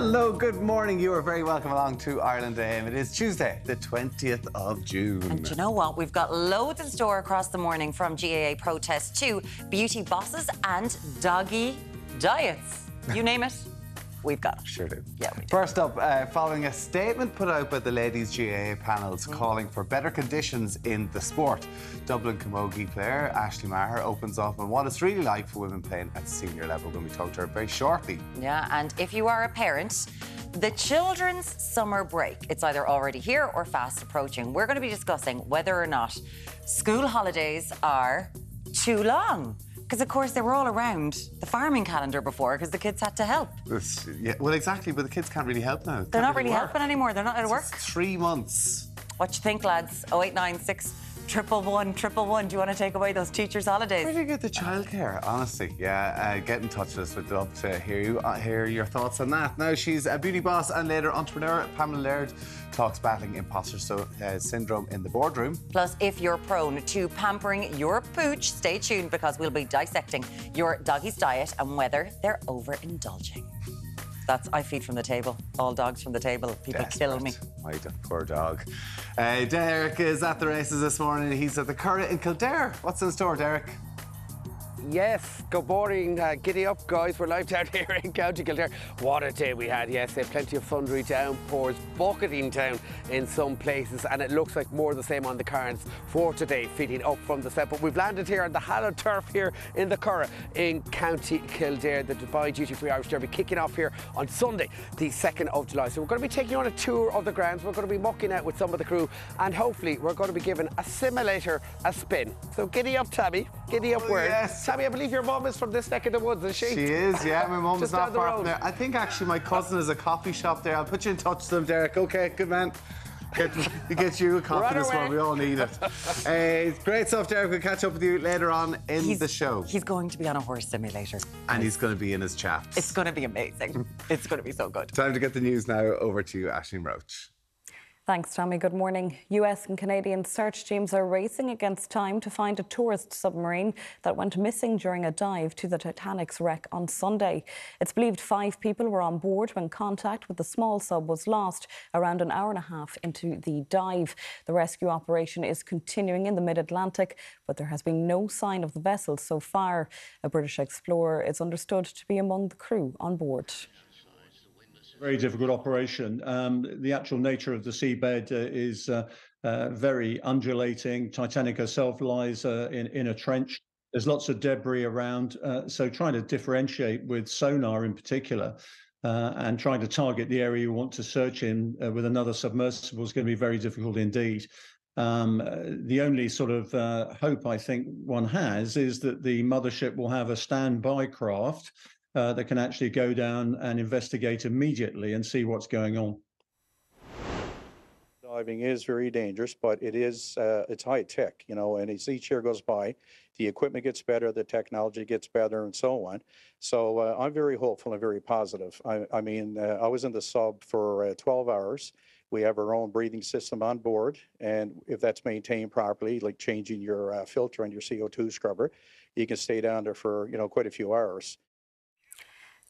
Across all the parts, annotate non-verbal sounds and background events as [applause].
Hello, good morning. You are very welcome along to Ireland AM. It is Tuesday, the 20th of June. And you know what? We've got loads in store across the morning from GAA protests to beauty bosses and doggy diets. You name it, we've got it. Sure do. Yeah, we do. First up, uh, following a statement put out by the ladies' GAA panels Mm. calling for better conditions in the sport, Dublin Camogie player Aisling Maher opens up on what it's really like for women playing at senior level when we talk to her very shortly. Yeah, and if you are a parent, the children's summer break, it's either already here or fast approaching. We're going to be discussing whether or not school holidays are too long. Because, of course, they were all around the farming calendar before because the kids had to help. Yeah, well, exactly, but the kids can't really help now. They're not really helping anymore. They're not at work. Three months. What you think, lads? 0896 triple one triple one. Do you want to take away those teachers' holidays? Where holidays? do you get the childcare? Honestly, yeah. Uh, get in touch with us. We'd love to hear you, uh, hear your thoughts on that. Now, she's a beauty boss and later entrepreneur. Pamela Laird talks battling imposter so, uh, syndrome in the boardroom. Plus, if you're prone to pampering your pooch, stay tuned because we'll be dissecting your doggy's diet and whether they're overindulging. That's I feed from the table. All dogs from the table. People kill me. Desperate. My d- poor dog. Uh, Deric is at the races this morning. He's at the Curragh in Kildare. What's in store, Deric? Yes, good morning. Uh, giddy up, guys. We're live down [laughs] here in County Kildare. What a day we had. Yes, uh, plenty of thundery downpours, bucketing down in some places, and it looks like more of the same on the cards for today, feeding up from the south. But we've landed here on the hallowed turf here in the Curragh in County Kildare. The Dubai Duty Free Irish Derby kicking off here on Sunday, the 2nd of July. So we're going to be taking you on a tour of the grounds. We're going to be mucking out with some of the crew, and hopefully we're going to be giving a simulator a spin. So giddy up, Tabby. Giddy up, word. yes. Tabby, I believe your mom is from this neck of the woods, is she? She is, yeah. My mum's Just not down the far from there. I think actually my cousin has a coffee shop there. I'll put you in touch with them, Deric. Okay, good man. Get, get you a coffee Right this away. one. We all need it. [laughs] uh, it's great stuff, Deric. We'll catch up with you later on in the show. He's going to be on a horse simulator. and he's going to be in his chaps. It's going to be amazing. it's going to be so good. Time to get the news now. Over to you, Ashling Roach. Thanks, Tommy. Good morning. US and Canadian search teams are racing against time to find a tourist submarine that went missing during a dive to the Titanic's wreck on Sunday. It's believed five people were on board when contact with the small sub was lost around an hour and a half into the dive. The rescue operation is continuing in the mid Atlantic, but there has been no sign of the vessel so far. A British explorer is understood to be among the crew on board. Very difficult operation. Um, the actual nature of the seabed uh, is uh, uh, very undulating. Titanic herself lies uh, in, in a trench. There's lots of debris around. Uh, so trying to differentiate with sonar in particular uh, and trying to target the area you want to search in with another submersible is going to be very difficult indeed. Um, the only sort of hope I think one has is that the mothership will have a standby craft uh, that can actually go down and investigate immediately and see what's going on. Diving is very dangerous, but it is uh, it's high tech, you know. And as each year goes by, the equipment gets better, the technology gets better, and so on. So uh, I'm very hopeful and very positive. I, I mean, uh, I was in the sub for uh, 12 hours. We have our own breathing system on board, and if that's maintained properly, like changing your uh, filter and your CO2 scrubber, you can stay down there for you know quite a few hours.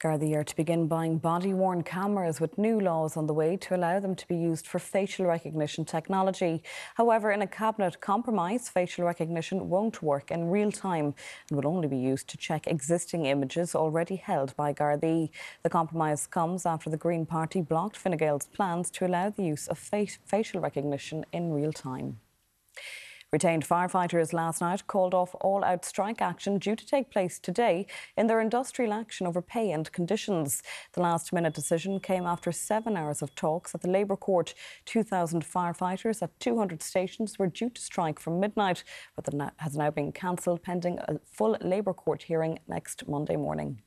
Gardaí are to begin buying body worn cameras with new laws on the way to allow them to be used for facial recognition technology. However, in a cabinet compromise, facial recognition won't work in real time and will only be used to check existing images already held by Gardaí. The compromise comes after the Green Party blocked Fine Gael's plans to allow the use of fa- facial recognition in real time. Retained firefighters last night called off all out strike action due to take place today in their industrial action over pay and conditions. The last minute decision came after seven hours of talks at the Labour Court. 2,000 firefighters at 200 stations were due to strike from midnight, but that has now been cancelled pending a full Labour Court hearing next Monday morning.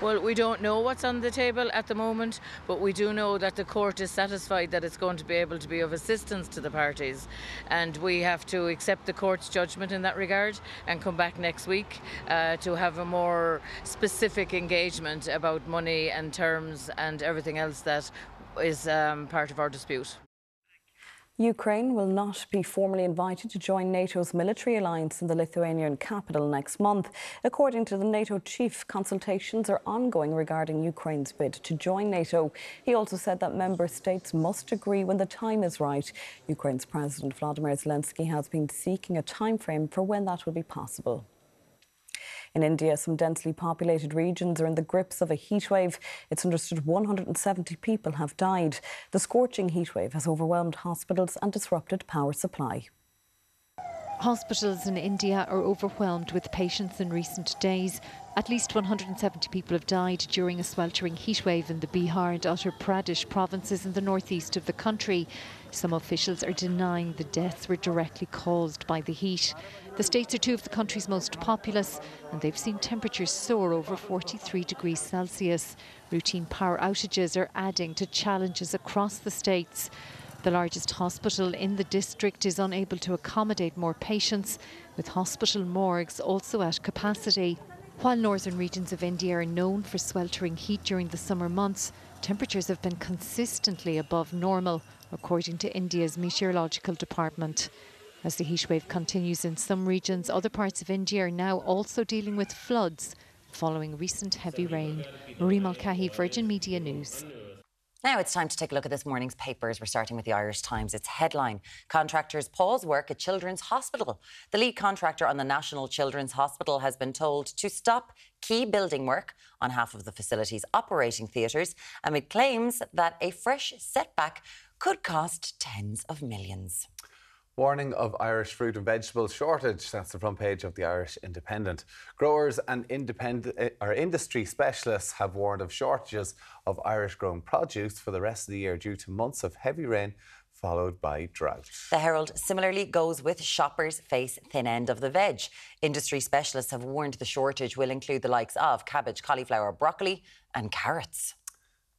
Well, we don't know what's on the table at the moment, but we do know that the court is satisfied that it's going to be able to be of assistance to the parties. And we have to accept the court's judgment in that regard and come back next week uh, to have a more specific engagement about money and terms and everything else that is um, part of our dispute. Ukraine will not be formally invited to join NATO's military alliance in the Lithuanian capital next month. According to the NATO chief, consultations are ongoing regarding Ukraine's bid to join NATO. He also said that member states must agree when the time is right. Ukraine's President Vladimir Zelensky has been seeking a timeframe for when that will be possible. In India, some densely populated regions are in the grips of a heatwave. It's understood 170 people have died. The scorching heatwave has overwhelmed hospitals and disrupted power supply. Hospitals in India are overwhelmed with patients in recent days. At least 170 people have died during a sweltering heatwave in the Bihar and Uttar Pradesh provinces in the northeast of the country. Some officials are denying the deaths were directly caused by the heat. The states are two of the country's most populous, and they've seen temperatures soar over 43 degrees Celsius. Routine power outages are adding to challenges across the states. The largest hospital in the district is unable to accommodate more patients, with hospital morgues also at capacity. While northern regions of India are known for sweltering heat during the summer months, temperatures have been consistently above normal, according to India's meteorological department. As the heatwave continues in some regions, other parts of India are now also dealing with floods following recent heavy rain. Marie Mulcahy, Virgin Media News. Now it's time to take a look at this morning's papers. We're starting with the Irish Times. Its headline Contractors pause work at Children's Hospital. The lead contractor on the National Children's Hospital has been told to stop key building work on half of the facility's operating theatres amid claims that a fresh setback could cost tens of millions. Warning of Irish fruit and vegetable shortage. That's the front page of the Irish Independent. Growers and independent eh, or industry specialists have warned of shortages of Irish grown produce for the rest of the year due to months of heavy rain followed by drought. The Herald similarly goes with shoppers face thin end of the veg. Industry specialists have warned the shortage will include the likes of cabbage, cauliflower, broccoli, and carrots.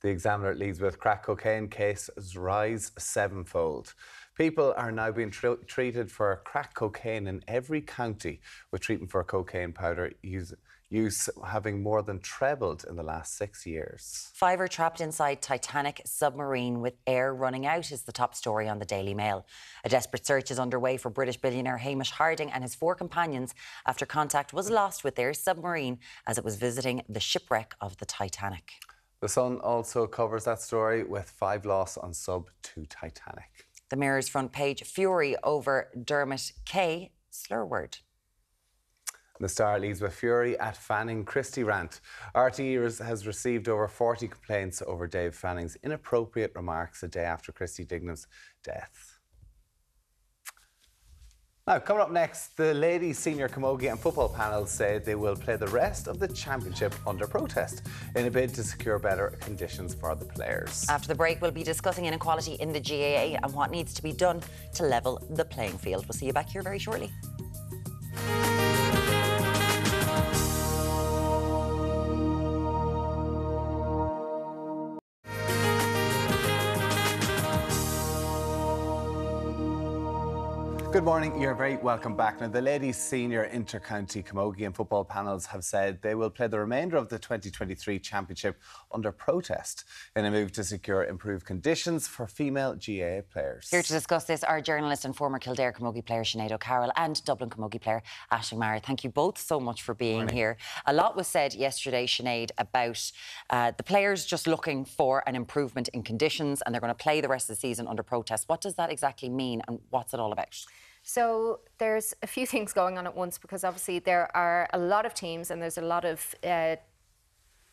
The Examiner leads with crack cocaine cases rise sevenfold. People are now being tr treated for crack cocaine in every county, with treatment for cocaine powder use, use having more than trebled in the last six years. Five are trapped inside Titanic submarine with air running out, is the top story on the Daily Mail. A desperate search is underway for British billionaire Hamish Harding and his four companions after contact was lost with their submarine as it was visiting the shipwreck of the Titanic. The Sun also covers that story with five lost on sub to Titanic. The Mirror's front page fury over Dermot Kay slur word. The Star leads with fury at Fanning Christy rant. RTE has received over 40 complaints over Dave Fanning's inappropriate remarks a day after Christy Dignam's death. Now, coming up next, the ladies' senior camogie and football panels say they will play the rest of the championship under protest in a bid to secure better conditions for the players. After the break, we'll be discussing inequality in the GAA and what needs to be done to level the playing field. We'll see you back here very shortly. Good morning. You're very welcome back. Now, the ladies' senior inter-county camogie and football panels have said they will play the remainder of the 2023 championship under protest in a move to secure improved conditions for female GAA players. Here to discuss this are journalist and former Kildare camogie player Sinead O'Carroll and Dublin camogie player Aisling Maher. Thank you both so much for being morning. here. A lot was said yesterday, Sinead, about uh, the players just looking for an improvement in conditions and they're going to play the rest of the season under protest. What does that exactly mean and what's it all about? So there's a few [laughs] things going on at once because obviously there are a lot of teams and there's a lot of uh,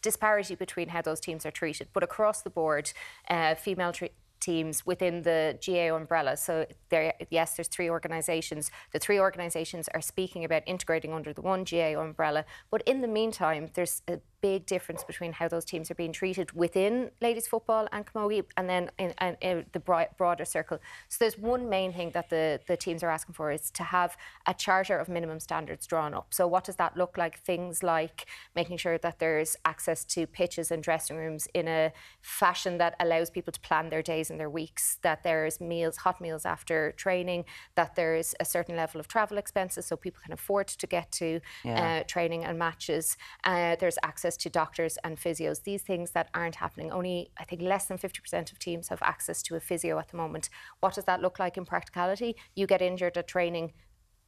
disparity between how those teams are treated. But across the board, uh, female teams within the GAA umbrella. So there, yes, there's three organisations. The three organisations are speaking about integrating under the one GAA umbrella. But in the meantime, there's a big difference between how those teams are being treated within ladies football and camogie and then in, in, in the broader circle. So there's one main thing that the, the teams are asking for is to have a charter of minimum standards drawn up. So what does that look like? Things like making sure that there's access to pitches and dressing rooms in a fashion that allows people to plan their days and their weeks, that there's meals, hot meals after training, that there's a certain level of travel expenses so people can afford to get to yeah. uh, training and matches. Uh, there's access access to doctors and physios. These things that aren't happening. Only, I think, less than 50% of teams have access to a physio at the moment. What does that look like in practicality? You get injured at training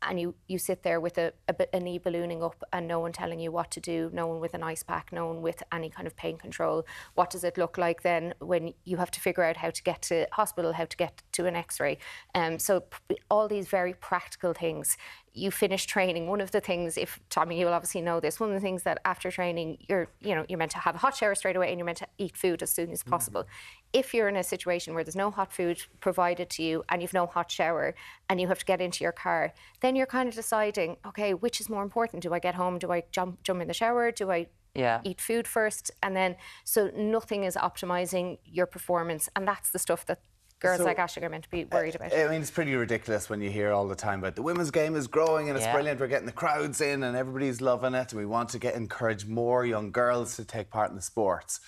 and you, you sit there with a, a, a, knee ballooning up and no one telling you what to do, no one with an ice pack, no one with any kind of pain control. What does it look like then when you have to figure out how to get to hospital, how to get to an x-ray? Um, so all these very practical things you finish training, one of the things, if Tommy, you'll obviously know this, one of the things that after training, you're, you know, you're meant to have a hot shower straight away and you're meant to eat food as soon as mm. possible. Mm. If you're in a situation where there's no hot food provided to you and you've no hot shower and you have to get into your car, then you're kind of deciding, okay, which is more important? Do I get home? Do I jump jump in the shower? Do I yeah. eat food first? And then so nothing is optimizing your performance, and that's the stuff that girls so, like are meant to be worried about. I mean, it's pretty ridiculous when you hear all the time about the women's game is growing and it's yeah. brilliant. We're getting the crowds in and everybody's loving it, and we want to get encourage more young girls to take part in the sports.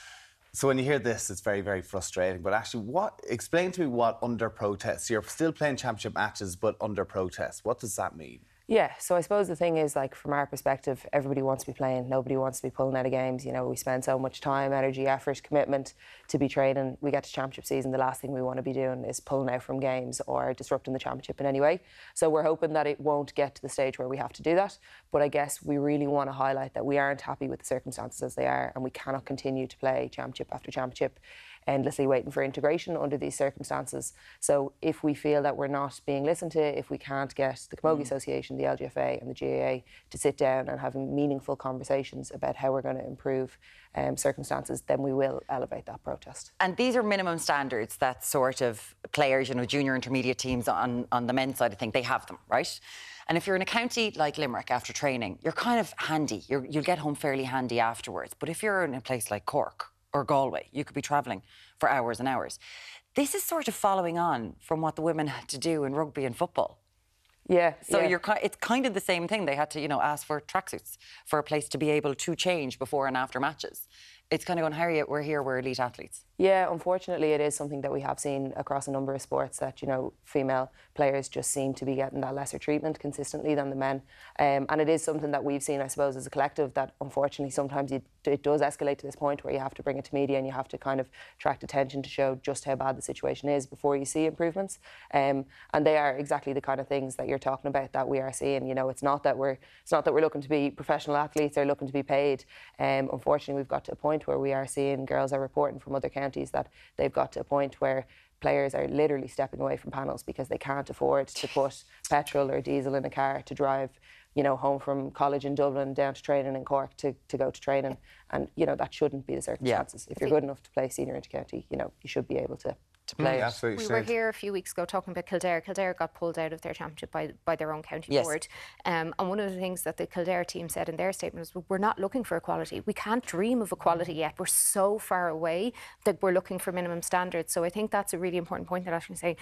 So when you hear this, it's very, very frustrating. But actually, what explain to me what under protest? You're still playing championship matches, but under protest. What does that mean? Yeah, so I suppose the thing is, like, from our perspective, everybody wants to be playing. Nobody wants to be pulling out of games. You know, we spend so much time, energy, effort, commitment to be training. We get to championship season, the last thing we want to be doing is pulling out from games or disrupting the championship in any way. So we're hoping that it won't get to the stage where we have to do that. But I guess we really want to highlight that we aren't happy with the circumstances as they are, and we cannot continue to play championship after championship endlessly waiting for integration under these circumstances. So if we feel that we're not being listened to, if we can't get the Camogie mm. Association, the LGFA and the GAA to sit down and have meaningful conversations about how we're going to improve um, circumstances, then we will elevate that protest. And these are minimum standards that sort of players, you know, junior intermediate teams on, on the men's side, I think they have them, right? And if you're in a county like Limerick after training, you're kind of handy. you will get home fairly handy afterwards. But if you're in a place like Cork or Galway. You could be travelling for hours and hours. This is sort of following on from what the women had to do in rugby and football. Yeah. So yeah. you're it's kind of the same thing. They had to, you know, ask for tracksuits for a place to be able to change before and after matches. It's kind of going, Harriet, we're here, we're elite athletes. Yeah, unfortunately, it is something that we have seen across a number of sports that you know female players just seem to be getting that lesser treatment consistently than the men, um, and it is something that we've seen, I suppose, as a collective that unfortunately sometimes it, it does escalate to this point where you have to bring it to media and you have to kind of attract attention to show just how bad the situation is before you see improvements, um, and they are exactly the kind of things that you're talking about that we are seeing. You know, it's not that we're it's not that we're looking to be professional athletes; they're looking to be paid. Um, unfortunately, we've got to a point where we are seeing girls are reporting from other counties counties that they've got to a point where players are literally stepping away from panels because they can't afford to put petrol or diesel in a car to drive you know home from college in Dublin down to training in Cork to, to go to training and you know that shouldn't be the circumstances yeah. if you're good enough to play senior intercounty you know you should be able to to play mm, Absolutely. We were here a few weeks ago talking about Kildare. Kildare got pulled out of their championship by, by their own county yes. board. Um, and one of the things that the Kildare team said in their statement was, we're not looking for equality. We can't dream of equality yet. We're so far away that we're looking for minimum standards. So I think that's a really important point that i Aisling's saying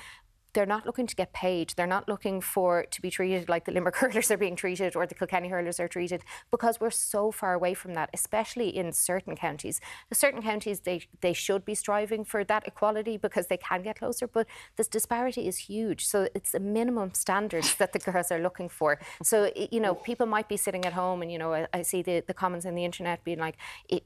they're not looking to get paid. They're not looking for to be treated like the Limerick [laughs] hurlers are being treated or the Kilkenny hurlers are treated because we're so far away from that, especially in certain counties. The certain counties they they should be striving for that equality because they can get closer, but this disparity is huge. So it's the minimum standards [laughs] that the girls are looking for. So you know, people might be sitting at home and you know, I, I see the, the comments on the internet being like,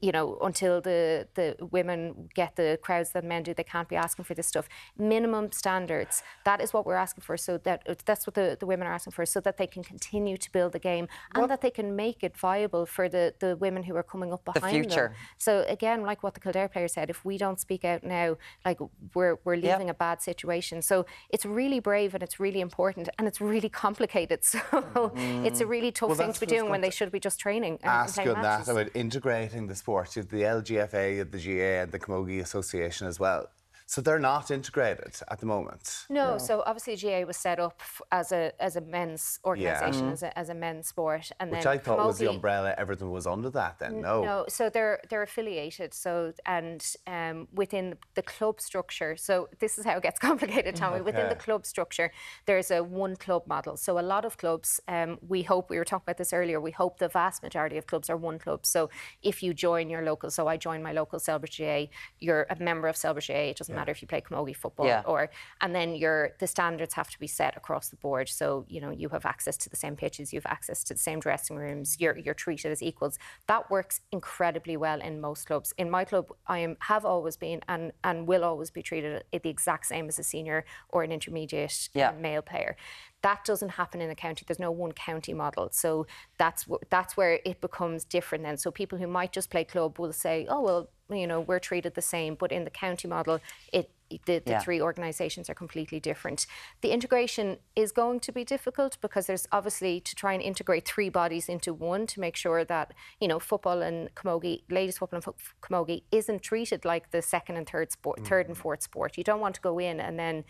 you know, until the the women get the crowds that men do, they can't be asking for this stuff. Minimum standards that is what we're asking for. So that that's what the, the women are asking for, so that they can continue to build the game and what? that they can make it viable for the, the women who are coming up behind the future. them. So again, like what the Kildare player said, if we don't speak out now, like we're we're leaving yep. a bad situation. So it's really brave and it's really important and it's really [laughs] complicated. So mm. it's a really tough well, thing to be doing when they should be just training. And, ask and on that about integrating the sport. With the LGFA, the GAA, and the Camogie Association as well. So they're not integrated at the moment. No, no. so obviously GAA was set up as a as a men's organisation, yeah. as, a, as a men's sport, and which I thought was the umbrella. Everything was under that. Then no, no. So they're they're affiliated. So and um, within the club structure. So this is how it gets [laughs] complicated, Tommy. Okay. Within the club structure, there's a one club model. So a lot of clubs, um, we hope we were talking about this earlier. We hope the vast majority of clubs are one club. So if you join your local, so I join my local Celbridge GAA, you're a member of Celbridge GAA. It doesn't doesn't matter if you play camogie football Yeah. or and then your the standards have to be set across the board. So you know you have access to the same pitches, you have access to the same dressing rooms. You're you're treated as equals. That works incredibly well in most clubs. In my club, I am have always been and and will always be treated the exact same as a senior or an intermediate Yeah. uh, male player. That doesn't happen in a county. There's no one county model, so that's that's where it becomes different. Then, so people who might just play club will say, "Oh well, you know, we're treated the same," but in the county model, it the, the Yeah. three organisations are completely different. The integration is going to be difficult because there's obviously to try and integrate three bodies into one to make sure that you know football and camogie, ladies football and fo- camogie, isn't treated like the second and third sport, third and mm. fourth sport. You don't want to go in and then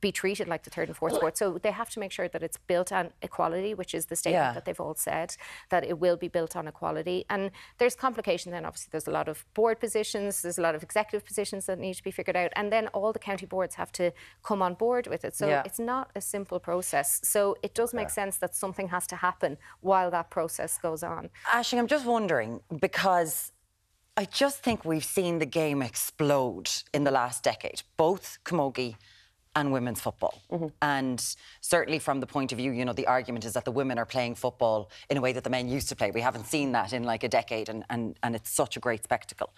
be treated like the third and fourth sport. So they have to make sure that it's built on equality, which is the statement Yeah. that they've all said that it will be built on equality. And there's complication then. Obviously, there's a lot of board positions, there's a lot of executive positions that need to be figured out, and then all the county boards have to come on board with it. So Yeah. it's not a simple process. So it does make sense that something has to happen while that process goes on. Aisling, I'm just wondering because I just think we've seen the game explode in the last decade, both camogie and women's football. Mm-hmm. And certainly from the point of view, you know, the argument is that the women are playing football in a way that the men used to play. We haven't seen that in like a decade, and, and, and it's such a great spectacle.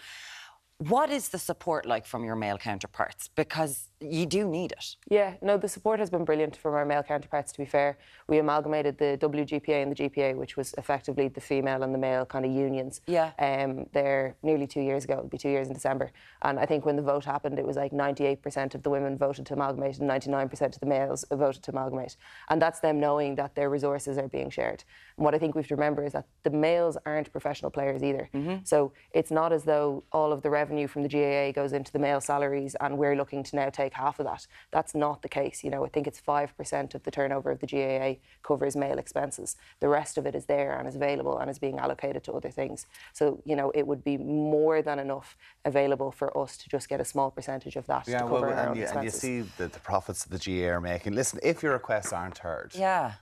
What is the support like from your male counterparts? Because you do need it. Yeah, no, the support has been brilliant from our male counterparts, to be fair. We amalgamated the WGPA and the GPA, which was effectively the female and the male kind of unions. Yeah. Um, there nearly two years ago, it'll be two years in December. And I think when the vote happened, it was like 98% of the women voted to amalgamate and 99% of the males voted to amalgamate. And that's them knowing that their resources are being shared. And what I think we have to remember is that the males aren't professional players either. Mm-hmm. So it's not as though all of the revenue from the GAA goes into the male salaries and we're looking to now take half of that. That's not the case. You know, I think it's 5% of the turnover of the GAA covers male expenses. The rest of it is there and is available and is being allocated to other things. So, you know, it would be more than enough available for us to just get a small percentage of that to cover well, our and you, and you see the, the profits that the GAA are making. Listen, if your requests aren't heard, Yeah.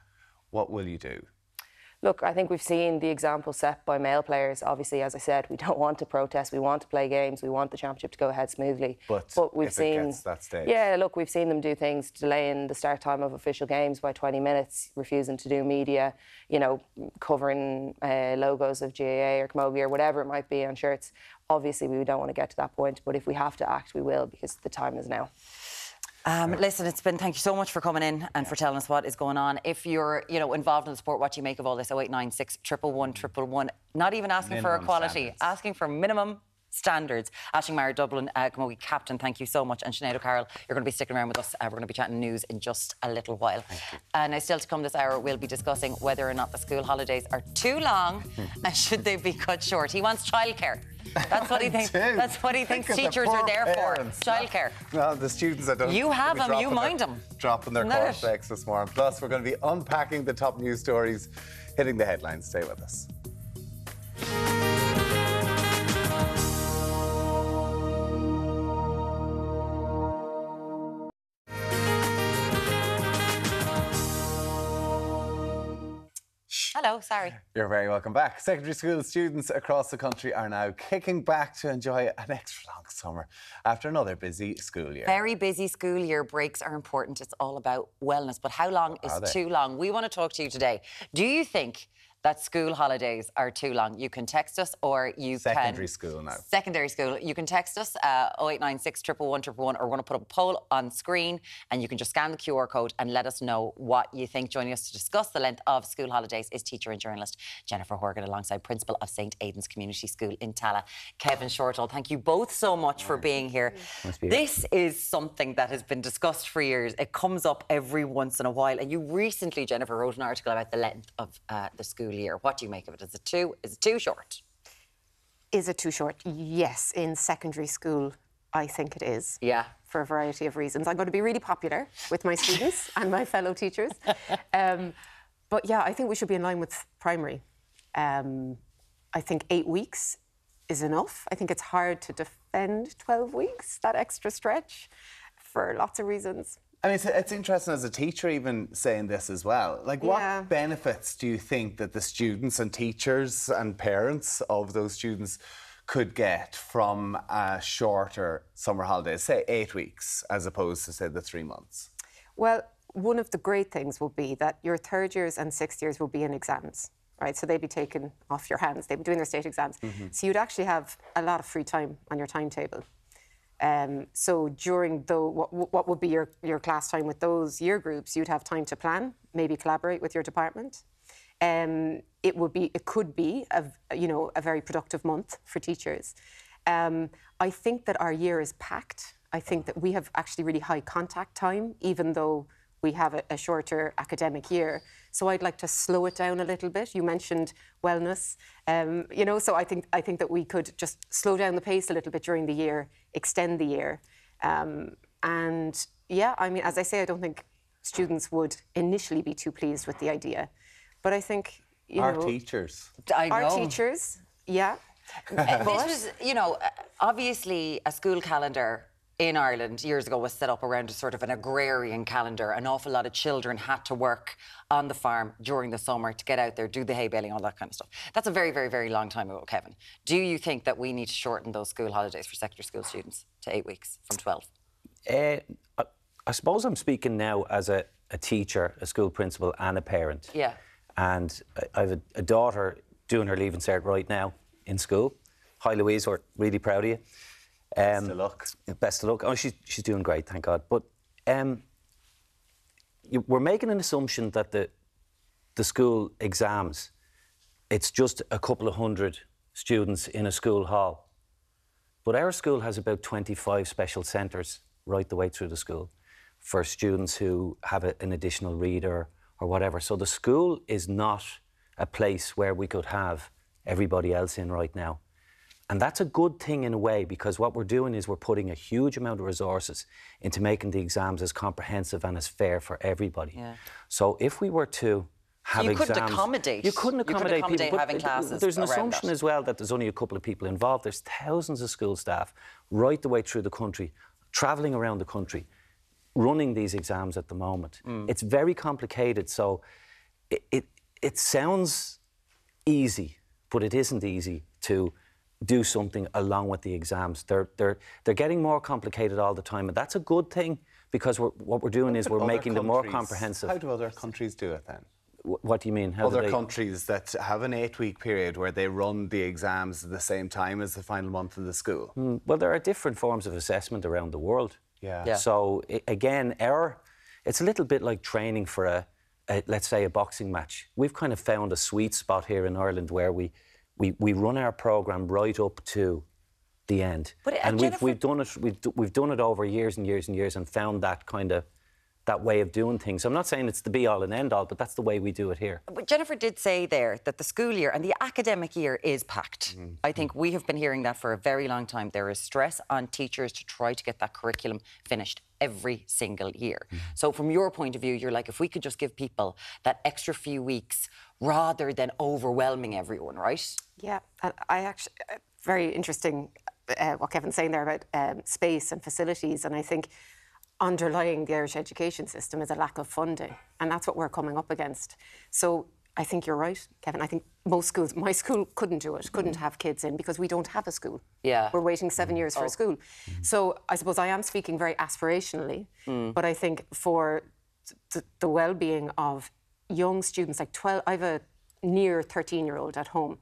what will you do? Look, I think we've seen the example set by male players. Obviously, as I said, we don't want to protest. We want to play games. We want the championship to go ahead smoothly. But we've if it seen, that stage. yeah, look, we've seen them do things, delaying the start time of official games by 20 minutes, refusing to do media, you know, covering uh, logos of GAA or Camogie or whatever it might be on shirts. Obviously, we don't want to get to that point, but if we have to act, we will because the time is now. Um, listen, it's been thank you so much for coming in and for telling us what is going on. If you're, you know, involved in the sport, what do you make of all this? 0896 111 111. Not even asking for equality, standards. asking for minimum standards. Aisling Maher Dublin, uh, Camogie captain, thank you so much. And Sinead O'Carroll, you're going to be sticking around with us. Uh, we're going to be chatting news in just a little while. And uh, still to come this hour, we'll be discussing whether or not the school holidays are too long and should they be cut short. He wants childcare. That's what he [laughs] thinks. That's what he thinks of the teachers are there parents. for. Childcare. Well, the students that don't. You have they'll be 'em, you mind their- 'em. Dropping their cornflakes this morning. Plus, we're going to be unpacking the top news stories, hitting the headlines. Stay with us. Sorry. You're very welcome back. Secondary school students across the country are now kicking back to enjoy an extra long summer after another busy school year. Very busy school year. Breaks are important. It's all about wellness. But how long is they? too long? We want to talk to you today. Do you think that school holidays are too long? You can text us or you Secondary can. school now. Secondary school. You can text us uh, 0896 111 111 or we're going to put up a poll on screen and you can just scan the QR code and let us know what you think. Joining us to discuss the length of school holidays is teacher and journalist Jennifer Horgan alongside Principal of St Aidan's Community School in Tallaght, Kevin Shortall. Thank you both so much for being here. This is something that has been discussed for years. It comes up every once in a while. And you recently, Jennifer, wrote an article about the length of uh, the school year. What do you make of it? Is it too, is it too short? Is it too short? Yes, in secondary school, I think it is. Yeah. For a variety of reasons. I'm going to be really popular with my students [laughs] and my fellow teachers. Um, but yeah, I think we should be in line with primary. Um, I think eight weeks is enough. I think it's hard to defend 12 weeks, that extra stretch, for lots of reasons. I mean, it's, it's interesting as a teacher even saying this as well. Like, what Yeah. benefits do you think that the students and teachers and parents of those students could get from a shorter summer holiday, say eight weeks, as opposed to, say, the three months? Well, one of the great things will be that your third years and sixth years will be in exams, right? So they'd be taken off your hands. They'd be doing their state exams. Mm-hmm. So you'd actually have a lot of free time on your timetable. Um, so during the what, what would be your, your class time with those year groups, you'd have time to plan, maybe collaborate with your department. Um, it would be it could be a you know a very productive month for teachers. Um, I think that our year is packed. I think that we have actually really high contact time, even though we have a, a, shorter academic year. So I'd like to slow it down a little bit. You mentioned wellness, um, you know, so I think I think that we could just slow down the pace a little bit during the year, extend the year, um, and yeah, I mean, as I say, I don't think students would initially be too pleased with the idea, but I think you our know, teachers, I know. our teachers, yeah. this was, you know, obviously a school calendar in Ireland years ago was set up around a sort of an agrarian calendar. An awful lot of children had to work on the farm during the summer to get out there, do the hay baling, all that kind of stuff. That's a very, very, very long time ago, Kevin. Do you think that we need to shorten those school holidays for secondary school students to eight weeks from 12? Uh, I, I suppose I'm speaking now as a, a, teacher, a school principal, and a parent. Yeah. And I, I have a, a daughter doing her leaving cert right now in school. Hi, Louise, we're really proud of you. Um, best of luck. Best of luck. Oh, she's, she's doing great, thank God. But um, you, we're making an assumption that the, the school exams, it's just a couple of hundred students in a school hall. But our school has about 25 special centres right the way through the school for students who have a, an additional reader or whatever. So the school is not a place where we could have everybody else in right now. And that's a good thing in a way because what we're doing is we're putting a huge amount of resources into making the exams as comprehensive and as fair for everybody. Yeah. So if we were to have so you exams, couldn't accommodate. you couldn't accommodate, you couldn't accommodate people. having classes. There's an assumption that. as well that there's only a couple of people involved. There's thousands of school staff right the way through the country, travelling around the country, running these exams at the moment. Mm. It's very complicated. So it, it it sounds easy, but it isn't easy to do something along with the exams. They're, they're, they're getting more complicated all the time, and that's a good thing because we're, what we're doing is we're making them more comprehensive. How do other countries do it then? What do you mean? How Other they- countries that have an eight-week period where they run the exams at the same time as the final month of the school. Mm, Well, there are different forms of assessment around the world. Yeah. Yeah. So again, error. it's a little bit like training for a, a let's say a boxing match. We've kind of found a sweet spot here in Ireland where we we, we run our program right up to the end. But, uh, and we've, Jennifer- we've done it we've, we've done it over years and years and years and found that kind of that way of doing things. I'm not saying it's the be all and end all, but that's the way we do it here. But Jennifer did say there that the school year and the academic year is packed. Mm-hmm. I think we have been hearing that for a very long time. There is stress on teachers to try to get that curriculum finished every single year. Mm-hmm. So, from your point of view, you're like, if we could just give people that extra few weeks rather than overwhelming everyone, right? Yeah, and I actually uh, very interesting uh, what Kevin's saying there about um, space and facilities, and I think underlying the Irish education system is a lack of funding, and that's what we're coming up against. So I think you're right, Kevin. I think most schools, my school couldn't do it, couldn't have kids in because we don't have a school. Yeah. We're waiting seven years for a school. So I suppose I am speaking very aspirationally, but I think for th- the well-being of young students, like 12, I have a near 13-year-old at home.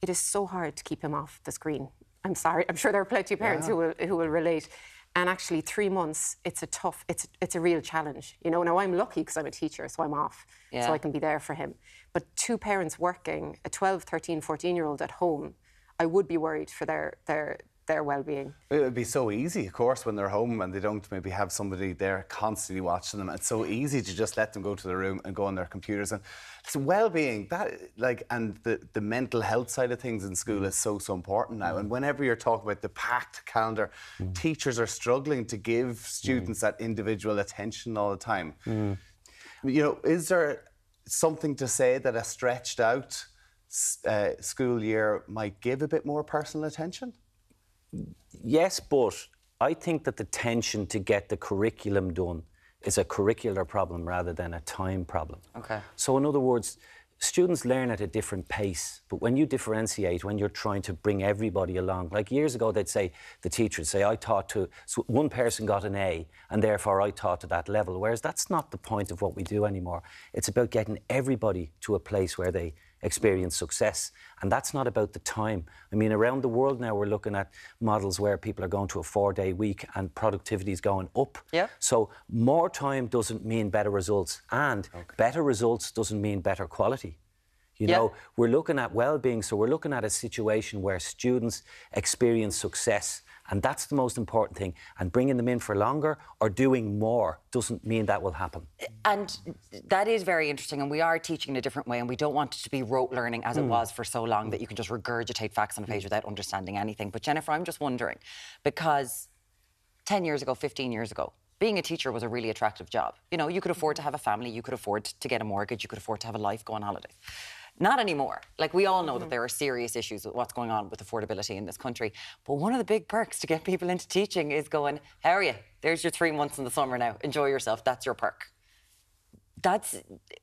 It is so hard to keep him off the screen. I'm sorry. I'm sure there are plenty of parents who will who will relate. And actually, three months, it's a tough, it's it's a real challenge. You know, now I'm lucky because I'm a teacher, so I'm off, Yeah. so I can be there for him. But two parents working, a 12, 13, 14 year old at home, I would be worried for their their their well-being. It would be so easy, of course, when they're home and they don't maybe have somebody there constantly watching them. It's so easy to just let them go to their room and go on their computers. And it's well-being that, like, and the, the mental health side of things in school is so so important now. And whenever you're talking about the packed calendar, teachers are struggling to give students that individual attention all the time. You know, is there something to say that a stretched out uh, school year might give a bit more personal attention? Yes, but I think that the tension to get the curriculum done is a curricular problem rather than a time problem. Okay. So, in other words, students learn at a different pace. But when you differentiate, when you're trying to bring everybody along, like years ago, they'd say, the teachers say, I taught to, so one person got an A, and therefore I taught to that level. Whereas that's not the point of what we do anymore. It's about getting everybody to a place where they experience success. And that's not about the time. I mean, around the world now, we're looking at models where people are going to a four day week and productivity is going up. Yeah. So more time doesn't mean better results, and better results doesn't mean better quality. You Yeah. know, we're looking at well-being, so we're looking at a situation where students experience success, and that's the most important thing. And bringing them in for longer or doing more doesn't mean that will happen. And that is very interesting. And we are teaching in a different way. And we don't want it to be rote learning as it Mm. was for so long that you can just regurgitate facts on a page without understanding anything. But Jennifer, I'm just wondering because 10 years ago, 15 years ago, being a teacher was a really attractive job. You know, you could afford to have a family, you could afford to get a mortgage, you could afford to have a life, go on holidays. Not anymore. Like, we all know that mm-hmm. there are serious issues with what's going on with affordability in this country. But one of the big perks to get people into teaching is going, How are you? There's your three months in the summer now. Enjoy yourself. That's your perk. That's.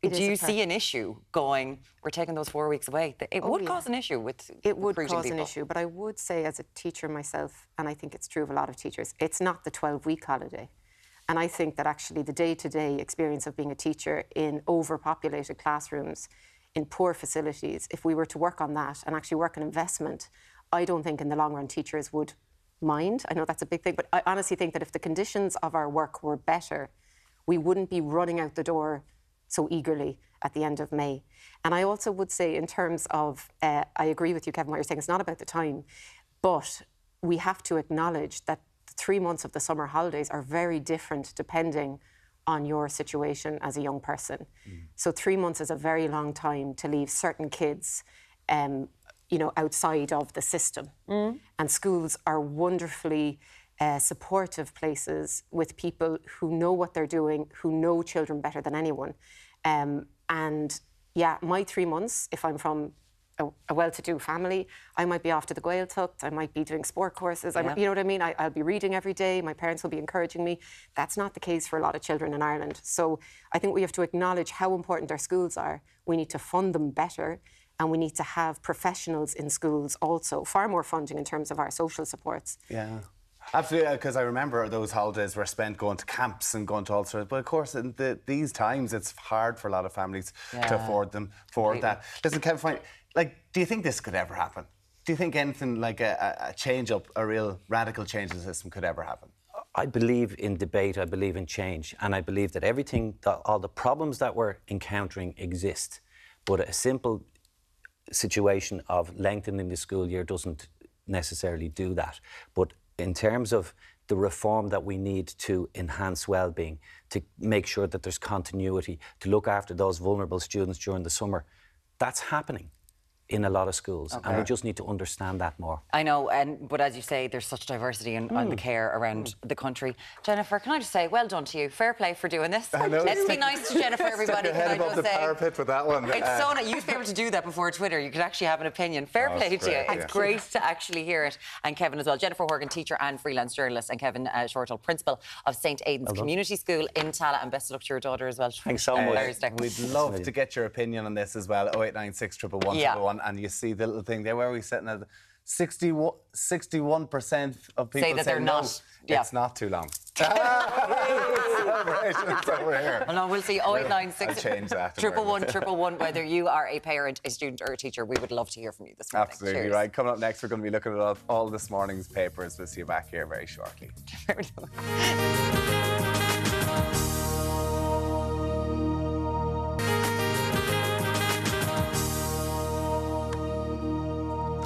It do you see an issue going? We're taking those four weeks away. It Oh, would yeah. cause an issue with It would cause an issue, but I would say, as a teacher myself, and I think it's true of a lot of teachers, it's not the 12 week holiday. And I think that actually the day to day experience of being a teacher in overpopulated classrooms, in poor facilities, if we were to work on that and actually work on investment, I don't think in the long run teachers would mind. I know that's a big thing, but I honestly think that if the conditions of our work were better, we wouldn't be running out the door so eagerly at the end of May. And I also would say, in terms of, uh, I agree with you, Kevin, what you're saying, it's not about the time, but we have to acknowledge that the three months of the summer holidays are very different depending on your situation as a young person. So three months is a very long time to leave certain kids, um, you know, outside of the system. And schools are wonderfully uh, supportive places with people who know what they're doing, who know children better than anyone. Um, and yeah, my three months, if I'm from a, a well-to-do family, I might be off to the Gaeltacht, I might be doing sport courses, I might, you know what I mean? I, I'll be reading every day, my parents will be encouraging me. That's not the case for a lot of children in Ireland. So I think we have to acknowledge how important our schools are. We need to fund them better and we need to have professionals in schools also, far more funding in terms of our social supports. Yeah. Absolutely, because I remember those holidays were spent going to camps and going to all sorts. But of course, in the, these times, it's hard for a lot of families to afford them, afford that. Listen, Kevin, fine. Like, do you think this could ever happen? Do you think anything like a, a change up, a real radical change in the system could ever happen? I believe in debate, I believe in change, and I believe that everything, that all the problems that we're encountering exist. But a simple situation of lengthening the school year doesn't necessarily do that. But in terms of the reform that we need to enhance well-being, to make sure that there's continuity, to look after those vulnerable students during the summer, that's happening in a lot of schools, and we just need to understand that more. I know, and but as you say, there's such diversity in, on the Mm. care around the country. Jennifer, can I just say, well done to you. Fair play for doing this. I. Let's be nice to Jennifer, everybody. Stick your head I above just the say? parapet with that one. It's Uh, so nice. You used to be able to do that before Twitter. You could actually have an opinion. Fair Oh, play it's to you. great, It's great to actually hear it. And Kevin as well. Jennifer Horgan, teacher and freelance journalist, and Kevin uh, Shortall, principal of St Aidan's Well. Community School in Tallaght. And best of luck to your daughter as well. Thanks so Uh, much. Thursday. We'd love to get your opinion on this as well. 0896 111 Yeah. 111. And you see the little thing there where are we sitting at 61, 61% of people Say that they're no. not. Yeah. It's not too long. [laughs] Ah, Celebrations over here. Well, no, we'll see. Oh, I'll 0896 change that. triple one [laughs] triple one. Whether you are a parent, a student, or a teacher, we would love to hear from you this morning. Absolutely Cheers. right. Coming up next, we're going to be looking at all, all this morning's papers. We'll see you back here very shortly. [laughs]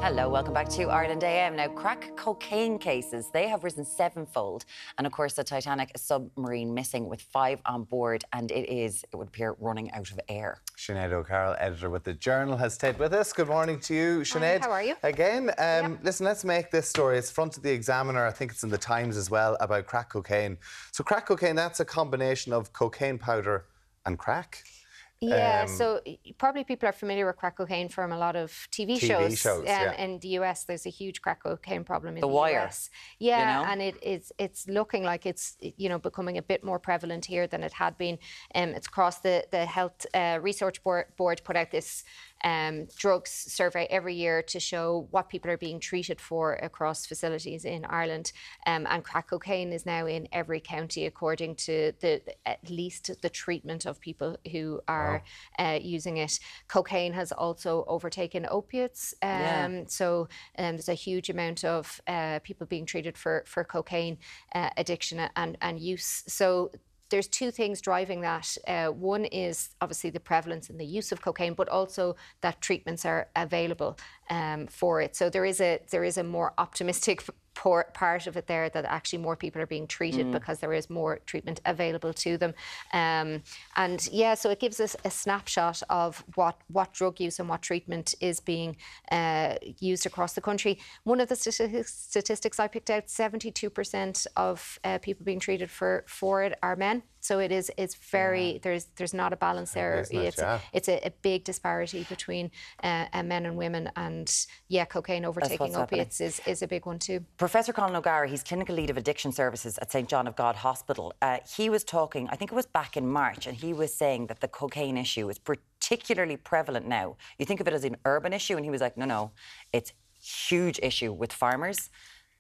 Hello, welcome back to Ireland AM. Now, crack cocaine cases, they have risen sevenfold. And of course, the Titanic submarine missing with five on board, and it is, it would appear, running out of air. Sinead O'Carroll, editor with The Journal, has stayed with us. Good morning to you, Sinead. how are you? Again, um, listen, let's make this story. It's front of the Examiner. I think it's in the Times as well about crack cocaine. So, crack cocaine, that's a combination of cocaine powder and crack. Yeah, Um, so probably people are familiar with crack cocaine from a lot of TV, TV shows. shows, um, yeah. In the US, there's a huge crack cocaine problem in The the, Wire, US. Yeah, know? and it is it's looking like it's you know becoming a bit more prevalent here than it had been. Um, it's across the the Health uh, Research Board, Board put out this um, drugs survey every year to show what people are being treated for across facilities in Ireland. Um, and crack cocaine is now in every county, according to the at least the treatment of people who are uh, using it. Cocaine has also overtaken opiates. Um, Yeah. So um, there's a huge amount of uh, people being treated for for cocaine uh, addiction and and use. So there's two things driving that. Uh, one is obviously the prevalence and the use of cocaine, but also that treatments are available um, for it. So there is a there is a more optimistic part of it there that actually more people are being treated because there is more treatment available to them. Um, and yeah, so it gives us a snapshot of what what drug use and what treatment is being uh, used across the country. One of the statistics, I picked out: seventy-two percent of uh, people being treated for for it are men. So it is it's very there's there's not a balance there. It? It's Yeah. a, it's a, a big disparity between uh, uh, men and women, and yeah, cocaine overtaking opiates is, is a big one too. Professor Colin O'Gara, he's clinical lead of addiction services at St John of God Hospital. Uh, he was talking, I think it was back in March, and he was saying that the cocaine issue is particularly prevalent now. You think of it as an urban issue, and he was like, no, no, it's huge issue with farmers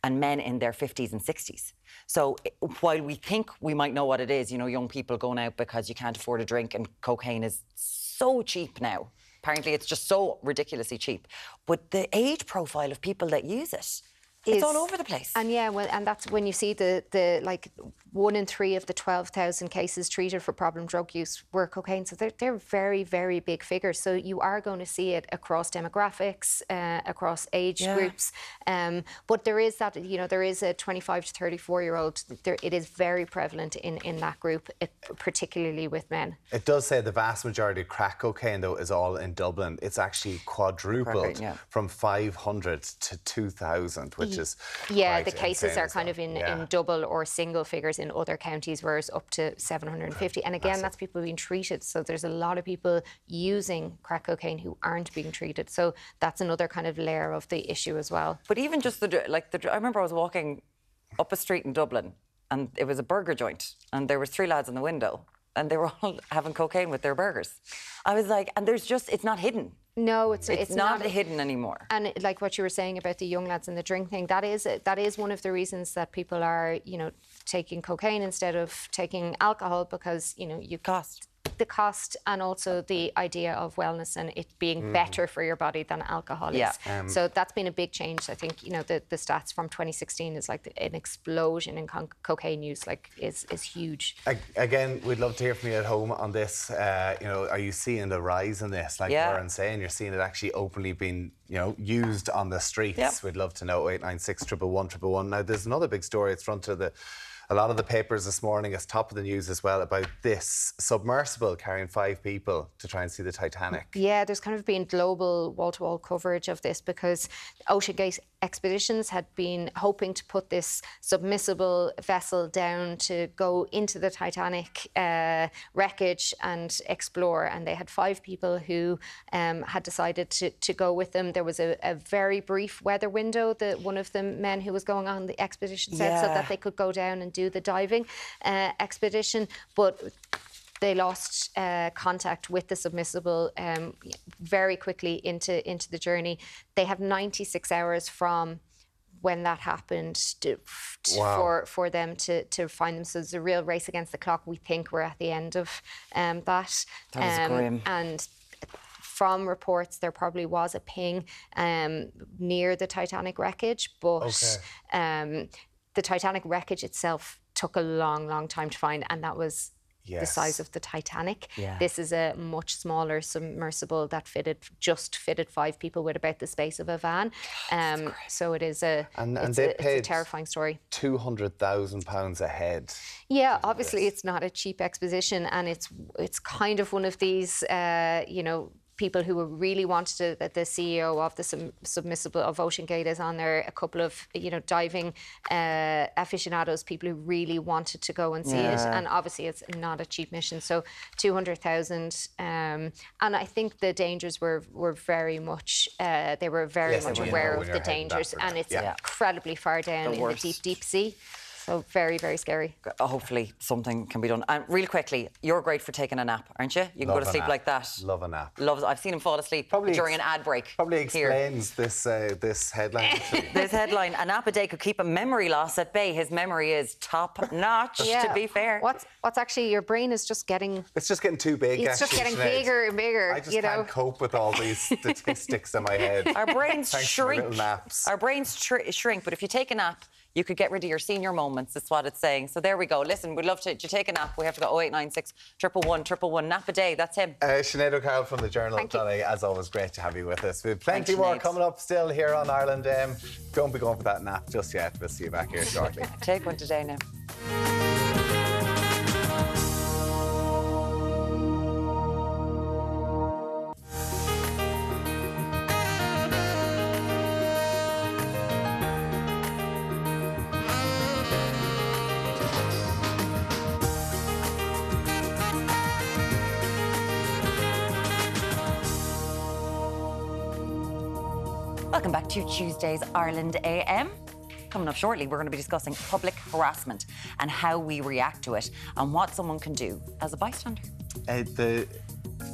and men in their 50s and 60s. So eh, while we think we might know what it is, you know, young people going out because you can't afford a drink and cocaine is so cheap now. Apparently, it's just so ridiculously cheap. But the age profile of people that use it, it's all over the place. And yeah, well, and that's when you see the the like one in three of the twelve thousand cases treated for problem drug use were cocaine. So they're they're very very big figures. So you are going to see it across demographics, uh, across age Yeah. groups. Um, but there is that you know there is a twenty five to thirty four year old. There it is very prevalent in in that group, it, particularly with men. It does say the vast majority of crack cocaine, though, is all in Dublin. It's actually quadrupled Cocaine, yeah. from 500 to 2,000, which is Yeah, quite the cases insane are kind well. of in, Yeah. in double or single figures in other counties, whereas up to 750. And again, Massive. that's people being treated. So there's a lot of people using crack cocaine who aren't being treated. So that's another kind of layer of the issue as well. But even just the like the I remember I was walking up a street in Dublin and it was a burger joint and there was three lads in the window and they were all [laughs] having cocaine with their burgers. I was like, and there's just it's not hidden. No, it's It's, not, hidden anymore. And like what you were saying about the young lads and the drink thing, that is that is one of the reasons that people are, you know, taking cocaine instead of taking alcohol because you know you Cost. The cost and also the idea of wellness and it being better for your body than alcohol is. Yeah. is. so that's been a big change. I think you know the, the stats from 2016 is like an explosion in con- cocaine use, like is is huge. Again, we'd love to hear from you at home on this. Uh, you know, are you seeing the rise in this? Like Yeah. Warren's saying, you're seeing it actually openly being, you know, used on the streets. Yep. We'd love to know 896 111 Now, there's another big story. It's front of the a lot of the papers this morning. It's top of the news as well about this submersible carrying five people to try and see the Titanic. Yeah, there's kind of been global wall to wall coverage of this because OceanGate Expeditions had been hoping to put this submersible vessel down to go into the Titanic uh, wreckage and explore. And they had five people who um, had decided to, to go with them. There was a, a very brief weather window that one of the men who was going on the expedition said so that they could go down and do the diving uh, expedition. But they lost uh, contact with the submersible um, very quickly into into the journey. They have 96 hours from when that happened to, t- Wow. for for them to to find them. So it's a real race against the clock. We think we're at the end of um, that. That is grim. And from reports, there probably was a ping um, near the Titanic wreckage, but Okay. um, the Titanic wreckage itself took a long, long time to find, and that was the size of the Titanic. Yeah. This is a much smaller submersible that fitted just fitted five people with about the space of a van. Um, so it is a And- and they a, it's a paid- terrifying story. £200,000 a head. Yeah, obviously it's not a cheap exposition, and it's it's kind of one of these, uh, you know, people who were really wanted to, that the CEO of the sub- submissible of OceanGate is on there. A couple of you know diving uh, aficionados, people who really wanted to go and see it, and obviously it's not a cheap mission. So two hundred thousand, um, and I think the dangers were were very much uh, they were very Yes, much aware of the dangers, and it's Yeah. incredibly far down The in the deep deep sea. So very very scary. Hopefully something can be done. And really quickly, you're great for taking a nap, aren't you? You can Love go to sleep nap. like that. Love a nap. Loves. I've seen him fall asleep Probably during ex- an ad break. Probably here. explains this uh, this headline. [laughs] This headline: A nap a day could keep a memory loss at bay. His memory is top notch. To be fair, what's what's actually your brain is just getting it's just getting too big. it's just getting Sinead. bigger and bigger. I just you can't cope with all these [laughs] statistics in my head. our brains Thanks shrink. naps. Our brains tr- shrink, but if you take a nap. You could get rid of your senior moments, that's what it's saying. So there we go. Listen, we'd love to, to take a nap. We have to go 0896 111 111. Nap a day, that's him. Uh, Sinead O'Carroll from the Journal Thank you. Johnny, as always, great to have you with us. We have plenty Thanks, more Sinead. coming up still here on Ireland. Um, don't be going for that nap just yet. We'll see you back here shortly. [laughs] Take one today now. Welcome back to Tuesday's Ireland AM. Coming up shortly, we're going to be discussing public harassment and how we react to it and what someone can do as a bystander. Uh, the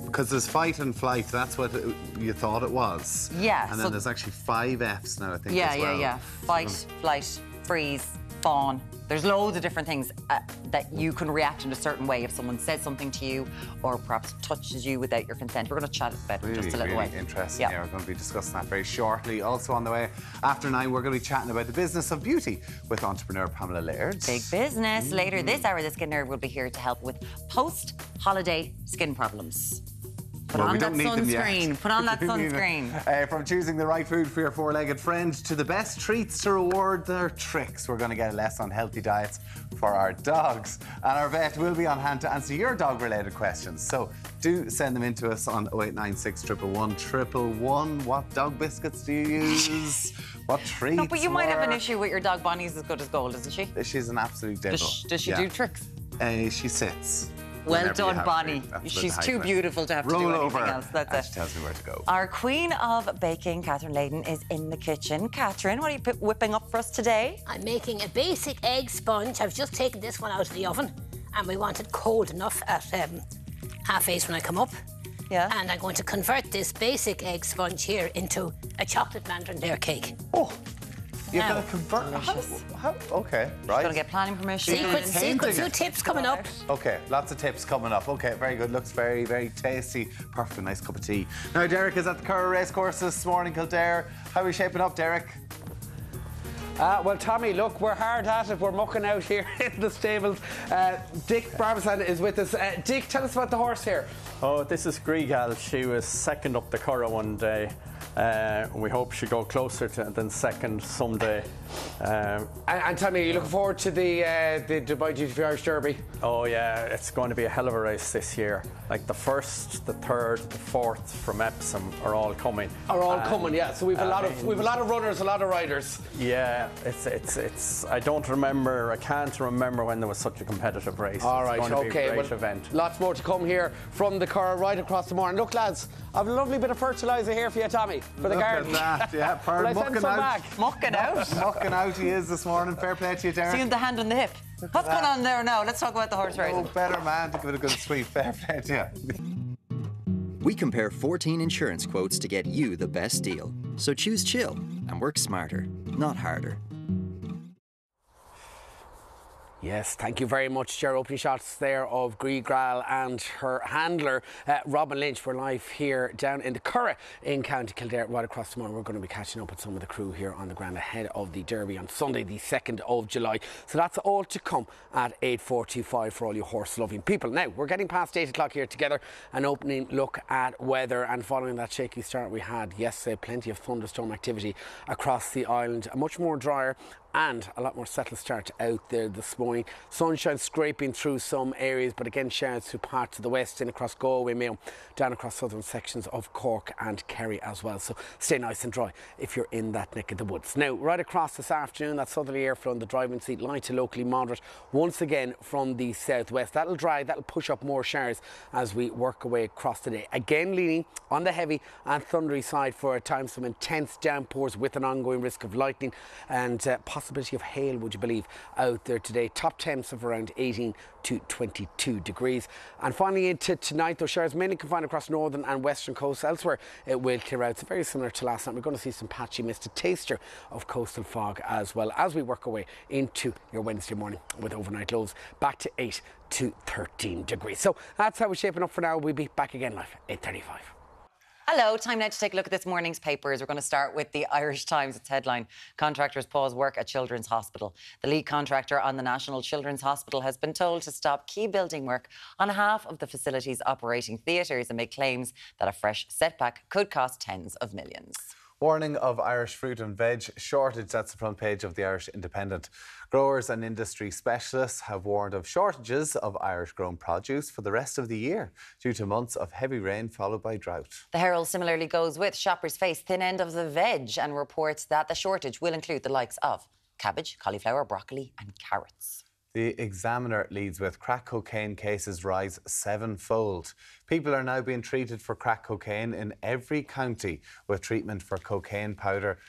because there's fight and flight. That's what it- you thought it was. Yeah, And so- then there's actually five Fs now. I think. Yeah, as yeah, well. yeah. Fight, flight, freeze, fawn. There's loads of different things uh, that you can react in a certain way if someone says something to you or perhaps touches you without your consent. We're going to chat about it Really, just a little really while. interesting. Yeah. Yeah. we're going to be discussing that very shortly. Also on the way after nine, we're going to be chatting about the business of beauty with entrepreneur Pamela Laird. Big business. Later this hour, the Skin Nerd will be here to help with post-holiday skin problems. Put Well, on that don't need them yet. sunscreen. Put on [laughs] that We don't need them. sunscreen. Uh, from choosing the right food for your four-legged friend to the best treats to reward their tricks, we're going to get a lesson on healthy diets for our dogs. And our vet will be on hand to answer your dog-related questions. So do send them in to us on 0896 111 111. What dog biscuits do you use? [laughs] what treats? No, but you might have an issue with your dog. Bonnie's as good as gold, isn't she? She's an absolute devil. Does, does she Yeah. do tricks? Uh, she sits. Well whenever done, Bonnie. her. That's the She's too of it. beautiful to have to do anything over. else. That's and it. She tells me where to go. Our queen of baking, Catherine Leyden, is in the kitchen. Catherine, what are you whipping up for us today? I'm making a basic egg sponge. I've just taken this one out of the oven and we want it cold enough at um, half eight when I come up. Yeah. And I'm going to convert this basic egg sponge here into a chocolate mandarin layer cake. Oh, you're Now, going to convert. How, how, okay, right. Going to get planning permission. Sequence, sequence, two tips coming up. Okay, lots of tips coming up. Okay, very good. Looks very, very tasty. Perfect, nice cup of tea. Now, Deric is at the Curragh Racecourse this morning, Kildare. How are we shaping up, Deric? Uh, well, Tommy, look, we're hard at it. We're mucking out here [laughs] in the stables. Uh, Dick Barbizon is with us. Uh, Dick, tell us about the horse here. Oh, this is Grigal. She was second up the Curragh one day. Uh, we hope she go closer to than second someday. Um, and, and tell me, are you looking forward to the uh, the Dubai Duty Free Irish Derby? Oh yeah, it's going to be a hell of a race this year. Like the first, the third, the fourth from Epsom are all coming. Are all And, coming, yeah. So we've a I lot of we've a lot of runners, a lot of riders. Yeah, it's it's it's. I don't remember. I can't remember when there was such a competitive race. All it's going to be okay. a great well, event. Lots more to come here from the car right across the moor. And look, lads, I've a lovely bit of fertiliser here for you, Tommy, for the Look garden. at that, yeah. [laughs] Will I Mucking send some out. back? Mucking out. Mucking out he is this morning. Fair play to you, Deric. See him the hand on the hip. What's going on there now? Let's talk about the horse Oh, racing. better man to give it a good sweep. Fair play to you. We compare 14 insurance quotes to get you the best deal. So choose chill and work smarter, not harder. Yes, thank you very much, Ger. Opening shots there of Gree Gral and her handler, uh, Robin Lynch. We're live here down in the Curragh in County Kildare, right across tomorrow. We're going to be catching up with some of the crew here on the ground ahead of the Derby on Sunday, the 2nd of July. So that's all to come at 8.45 for all you horse-loving people. Now, we're getting past 8 o'clock here together, an opening look at weather and following that shaky start we had yesterday, plenty of thunderstorm activity across the island. A much more drier and a lot more settled start out there this morning. Sunshine scraping through some areas, but again showers through parts of the west and across Galway, Mayo, down across southern sections of Cork and Kerry as well. So stay nice and dry if you're in that neck of the woods. Now, right across this afternoon, that southerly airflow in the driving seat, light to locally moderate, once again from the southwest. That'll dry, that'll push up more showers as we work away across the day. Again, leaning on the heavy and thundery side for a time, some intense downpours with an ongoing risk of lightning and uh, possibility of hail, would you believe, out there today. Top temps of around 18 to 22 degrees. And finally into tonight, those showers mainly confined across northern and western coasts. Elsewhere, it will clear out. It's very similar to last night. We're going to see some patchy mist, a taster of coastal fog as well as we work our way into your Wednesday morning with overnight lows back to 8 to 13 degrees. So that's how we're shaping up for now. We'll be back again live at 8.35. Hello, time now to take a look at this morning's papers. We're going to start with the Irish Times. Its headline Contractors pause work at Children's Hospital. The lead contractor on the National Children's Hospital has been told to stop key building work on half of the facility's operating theatres amid claims that a fresh setback could cost tens of millions. Warning of Irish fruit and veg shortage. That's the front page of the Irish Independent. Growers and industry specialists have warned of shortages of Irish grown produce for the rest of the year due to months of heavy rain followed by drought. The Herald similarly goes with shoppers face thin end of the veg and reports that the shortage will include the likes of cabbage, cauliflower, broccoli, and carrots. The Examiner leads with crack cocaine cases rise sevenfold. People are now being treated for crack cocaine in every county, with treatment for cocaine powder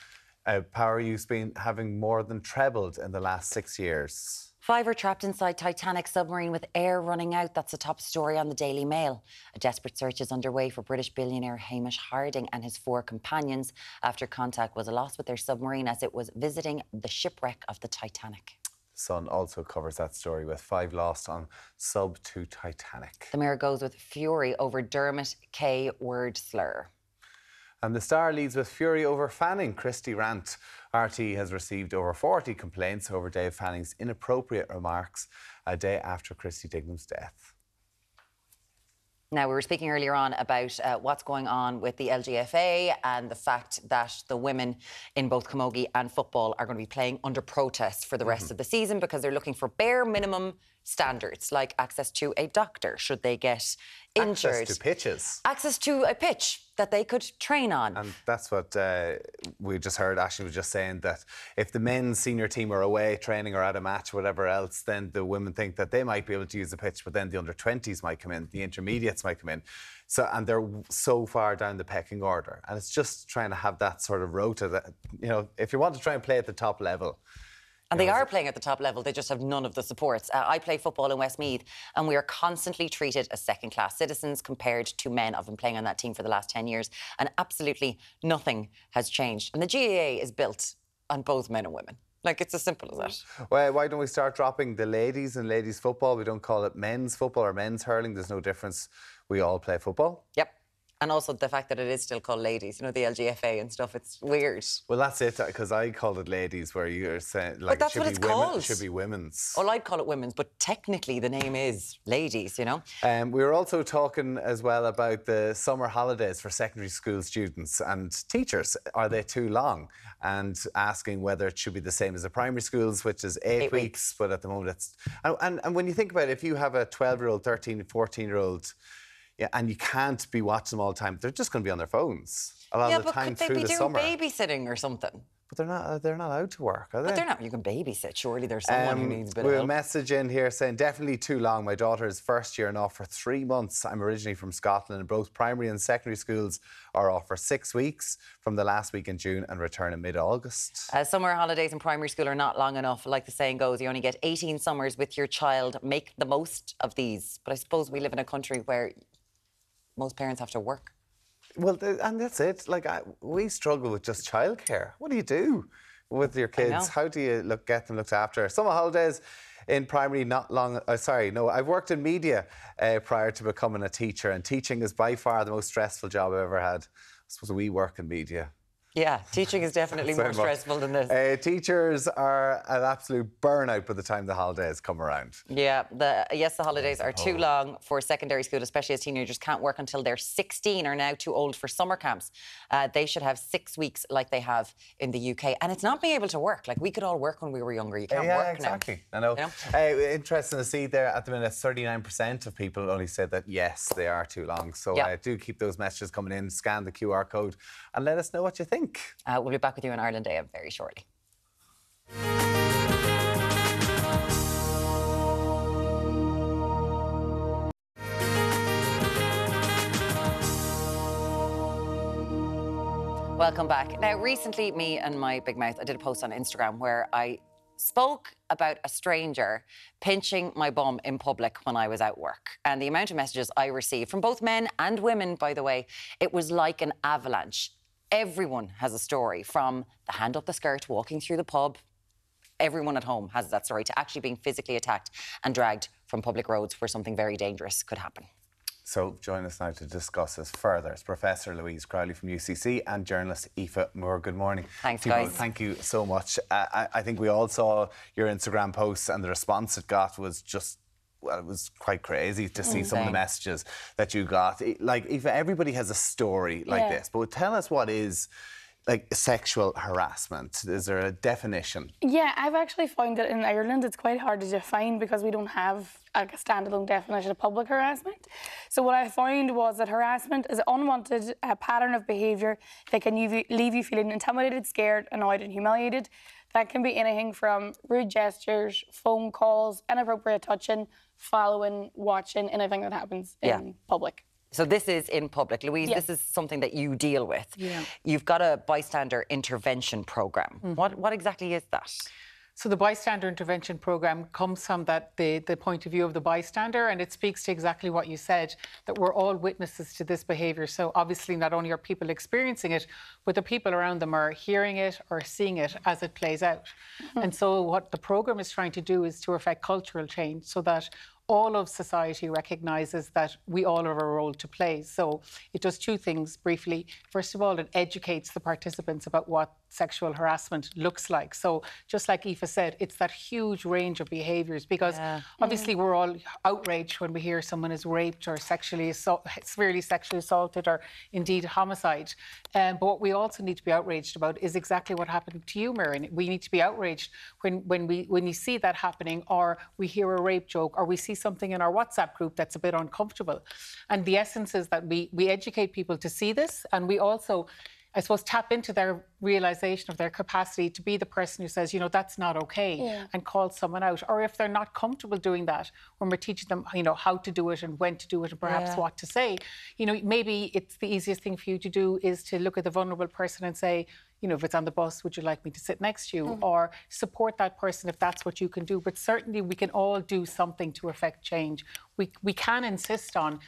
uh, power use being having more than trebled in the last six years. Five are trapped inside Titanic submarine with air running out. That's the top story on the Daily Mail. A desperate search is underway for British billionaire Hamish Harding and his four companions after contact was lost with their submarine as it was visiting the shipwreck of the Titanic. Sun also covers that story with five lost on sub to Titanic. The Mirror goes with fury over Dermot K. word slur. And the Star leads with fury over Fanning. Christy Rant. RTÉ has received over 40 complaints over Dave Fanning's inappropriate remarks a day after Christy Dignam's death. Now, we were speaking earlier on about uh, what's going on with the LGFA and the fact that the women in both camogie and football are going to be playing under protest for the rest Mm-hmm. of the season because they're looking for bare minimum standards like access to a doctor should they get injured. Access to pitches. Access to a pitch that they could train on. And that's what uh, we just heard. Ashley was just saying that if the men's senior team are away training or at a match, whatever else, then the women think that they might be able to use the pitch, but then the under 20s might come in, the intermediates might come in. So, and they're so far down the pecking order. And it's just trying to have that sort of rota that, you know, if you want to try and play at the top level, And they are playing at the top level, they just have none of the supports. Uh, I play football in Westmeath, and we are constantly treated as second class citizens compared to men. I've been playing on that team for the last 10 years, and absolutely nothing has changed. And the GAA is built on both men and women. Like, it's as simple as that. Well, why don't we start dropping the ladies and ladies football? We don't call it men's football or men's hurling. There's no difference. We all play football. Yep. And also the fact that it is still called ladies, you know, the LGFA and stuff, it's weird. Well, that's it, because I called it ladies, where you're saying like that's it should what be it's women, called. Should be women's. Well, I'd call it women's, but technically the name is ladies, you know? Um, we were also talking as well about the summer holidays for secondary school students and teachers. Are they too long? And asking whether it should be the same as the primary schools, which is eight, Eight weeks, but at the moment it's. And, and, and when you think about it, if you have a 12 year old, 13, 14 year old, yeah, and you can't be watching them all the time, they're just going to be on their phones a lot yeah, of the time through the summer. Yeah, but could they be the doing babysitting or something? But they're not. They're not allowed to work, are they? But they're not. You can babysit. Surely there's someone who Um, needs a bit we have a message in here saying definitely too long. My daughter is first year and off for three months. I'm originally from Scotland, and both primary and secondary schools are off for six weeks from the last week in June and return in mid-August. Uh, summer holidays in primary school are not long enough. Like the saying goes, you only get 18 summers with your child. Make the most of these. But I suppose we live in a country where most parents have to work. Well, and that's it. Like I, we struggle with just childcare. What do you do with your kids? How do you look get them looked after? Summer holidays in primary, not long. Uh, sorry, no. I've worked in media uh, prior to becoming a teacher, and teaching is by far the most stressful job I've ever had. I suppose we work in media. Yeah, teaching is definitely [laughs] more much. stressful than this. Uh, teachers are an absolute burnout by the time the holidays come around. Yeah, the yes, the holidays are too long for secondary school, especially as teenagers can't work until they're 16 or now too old for summer camps. Uh, they should have six weeks like they have in the UK, and it's not being able to work. Like we could all work when we were younger. You can't yeah, work exactly. now. I know. You know? Uh, interesting to see there at the minute, 39% of people only said that yes, they are too long. So Yeah. uh, do keep those messages coming in, scan the QR code, and let us know what you think. Uh, we'll be back with you in Ireland Day very shortly. Welcome back. Now, recently, me and my big mouth, I did a post on Instagram where I spoke about a stranger pinching my bum in public when I was at work. And the amount of messages I received from both men and women, by the way, it was like an avalanche. Everyone has a story from the hand up the skirt, walking through the pub. Everyone at home has that story to actually being physically attacked and dragged from public roads where something very dangerous could happen. So join us now to discuss this further. It's Professor Louise Crowley from UCC and journalist Aoife Moore. Good morning. Thanks, you guys. Thank you so much. Uh, I, I think we all saw your Instagram posts and the response it got was just. Well, it was quite crazy to see some of the messages that you got. Like, Aoife, everybody has a story like Yeah. this, but tell us what is like sexual harassment. Is there a definition? Yeah, I've actually found that in Ireland it's quite hard to define because we don't have like a standalone definition of public harassment. So what I found was that harassment is an unwanted uh, pattern of behaviour that can leave you feeling intimidated, scared, annoyed, and humiliated. That can be anything from rude gestures, phone calls, inappropriate touching, following, watching, anything that happens Yeah. in public. So this is in public. Louise, Yeah. this is something that you deal with. Yeah. You've got a bystander intervention program. Mm-hmm. What what exactly is that? So the bystander intervention program comes from that the, the point of view of the bystander and it speaks to exactly what you said that we're all witnesses to this behavior so obviously not only are people experiencing it but the people around them are hearing it or seeing it as it plays out mm-hmm. and so what the program is trying to do is to affect cultural change so that all of society recognises that we all have a role to play. So it does two things briefly. First of all, it educates the participants about what sexual harassment looks like. So just like Aoife said, it's that huge range of behaviours because obviously we're all outraged when we hear someone is raped or sexually assault, severely sexually assaulted or indeed homicide. Um, but what we also need to be outraged about is exactly what happened to you, Muireann. We need to be outraged when, when we when you see that happening or we hear a rape joke or we see something in our WhatsApp group that's a bit uncomfortable. And the essence is that we we educate people to see this and we also I suppose tap into their realization of their capacity to be the person who says, you know, that's not okay Yeah. and call someone out. Or if they're not comfortable doing that, when we're teaching them, you know, how to do it and when to do it and perhaps Yeah. what to say, you know, maybe it's the easiest thing for you to do is to look at the vulnerable person and say, you know, if it's on the bus, would you like me to sit next to you? Mhm. Or support that person if that's what you can do. But certainly we can all do something to affect change. We, we can insist on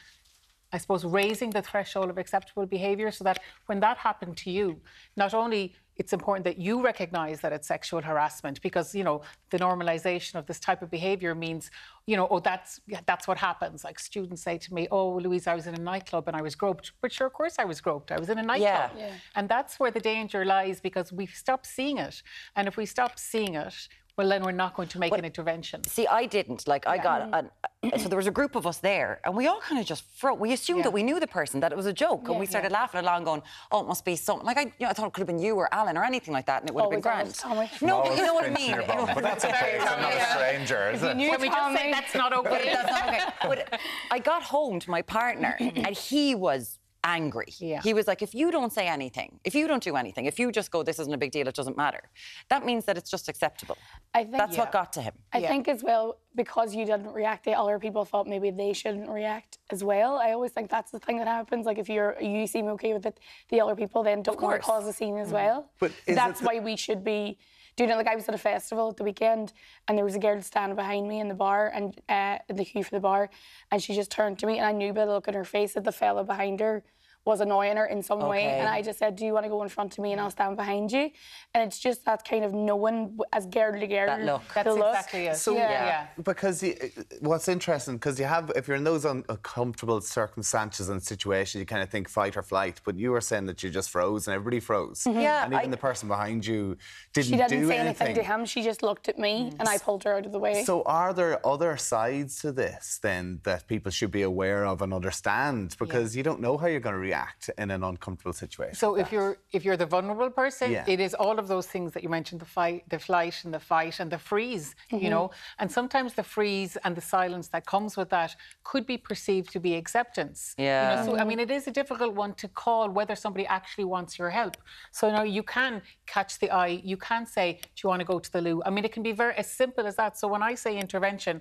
I suppose, raising the threshold of acceptable behaviour so that when that happened to you, not only it's important that you recognise that it's sexual harassment because, you know, the normalisation of this type of behaviour means, you know, oh, that's that's what happens. Like students say to me, oh, Louise, I was in a nightclub and I was groped. But sure, of course I was groped. I was in a nightclub. Yeah. And that's where the danger lies because we stop seeing it. And if we stop seeing it, well, then we're not going to make an intervention. See, I didn't. Like, I got Mm. an, so there was a group of us there, and we all kind of just fro. We assumed that we knew the person, that it was a joke, and we started Yeah. laughing along, going, "Oh, it must be something." Like I, you know, I thought it could have been you or Alan or anything like that, and it would have Oh, been grand. Tommy. No, but you know what I mean. bum, but that's okay. It's not a stranger, is If you knew Can we just say that's not okay? that's not okay. But I got home to my partner, [clears throat] and he was angry. Yeah. He was like, if you don't say anything, if you don't do anything, if you just go, this isn't a big deal, it doesn't matter, that means that it's just acceptable. I think That's what got to him. I think as well because you didn't react, the other people thought maybe they shouldn't react as well. I always think that's the thing that happens. Like if you're you seem okay with it, the other people then don't want to cause a scene as mm-hmm. well. But that's it the- why we should be doing it. Like I was at a festival at the weekend, and there was a girl standing behind me in the bar and uh, in the queue for the bar, and she just turned to me, and I knew by the look in her face that the fella behind her was annoying her in some way. And I just said, Do you want to go in front of me and I'll stand behind you? And it's just that kind of knowing as girl to girl. That look. the That's look. exactly it. So, yeah. because you, what's interesting, because you have, if you're in those uncomfortable circumstances and situations, you kind of think fight or flight. But you were saying that you just froze and everybody froze. Mhm. Yeah, And even I- the person behind you didn't, She didn't do say anything. anything to him. She just looked at me and I pulled her out of the way. So, are there other sides to this then that people should be aware of and understand? Because you don't know how you're going to react in an uncomfortable situation. So if you're if you're the vulnerable person, Yeah. it is all of those things that you mentioned: the fight, the flight, and the fight, and the freeze. Mhm. You know, and sometimes the freeze and the silence that comes with that could be perceived to be acceptance. You Yeah. know, so I mean, it is a difficult one to call whether somebody actually wants your help. So now you can catch the eye. You can say, "Do you want to go to the loo?" I mean, it can be very as simple as that. So when I say intervention,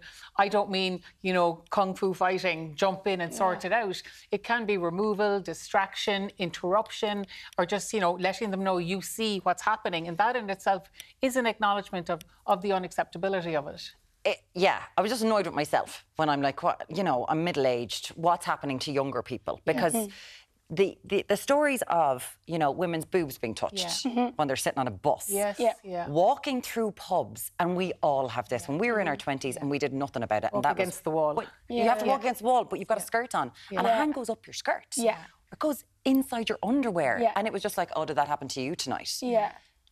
I don't mean you know kung fu fighting, jump in and sort it out. It can be removal, distraction, interruption, or just you know letting them know you see what's happening, and that in itself is an acknowledgement of of the unacceptability of it. It, yeah, I was just annoyed with myself when I'm like, what, you know, I'm middle aged. What's happening to younger people? Because Mhm. the, the the stories of you know women's boobs being touched Yeah. Mhm. when they're sitting on a bus, Yes, Yeah. yeah. walking through pubs, and we all have this when we were in our twenties and we did nothing about it. Walk and that against was, the wall. But You have to walk against the wall, but you've got a skirt on, and a hand goes up your skirt. Yeah. It goes inside your underwear, Yeah. and it was just like, oh, did that happen to you tonight? Yeah.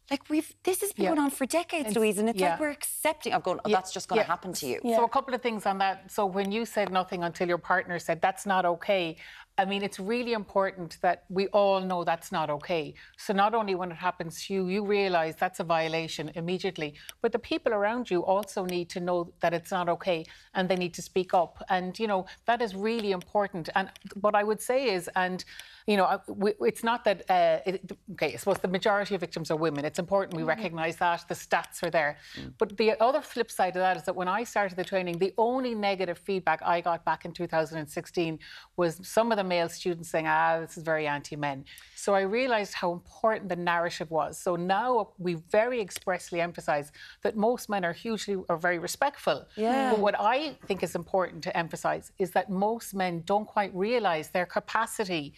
Like we've this has been Yeah. going on for decades, And- Louise, and it's yeah. like we're accepting of going, oh, Yeah, that's just going to yeah. happen to you. So a couple of things on that. So when you said nothing until your partner said that's not okay, I mean it's really important that we all know that's not okay. So not only when it happens to you, you realise that's a violation immediately, but the people around you also need to know that it's not okay and they need to speak up. And you know that is really important. And what I would say is, and you know, it's not that. Uh, it, okay, I suppose the majority of victims are women. It's important we recognise that. The stats are there. But the other flip side of that is that when I started the training, the only negative feedback I got back in 2016 was some of the male students saying, "Ah, this is very anti-men." So I realised how important the narrative was. So now we very expressly emphasise that most men are hugely are very respectful. Yeah. But what I think is important to emphasise is that most men don't quite realise their capacity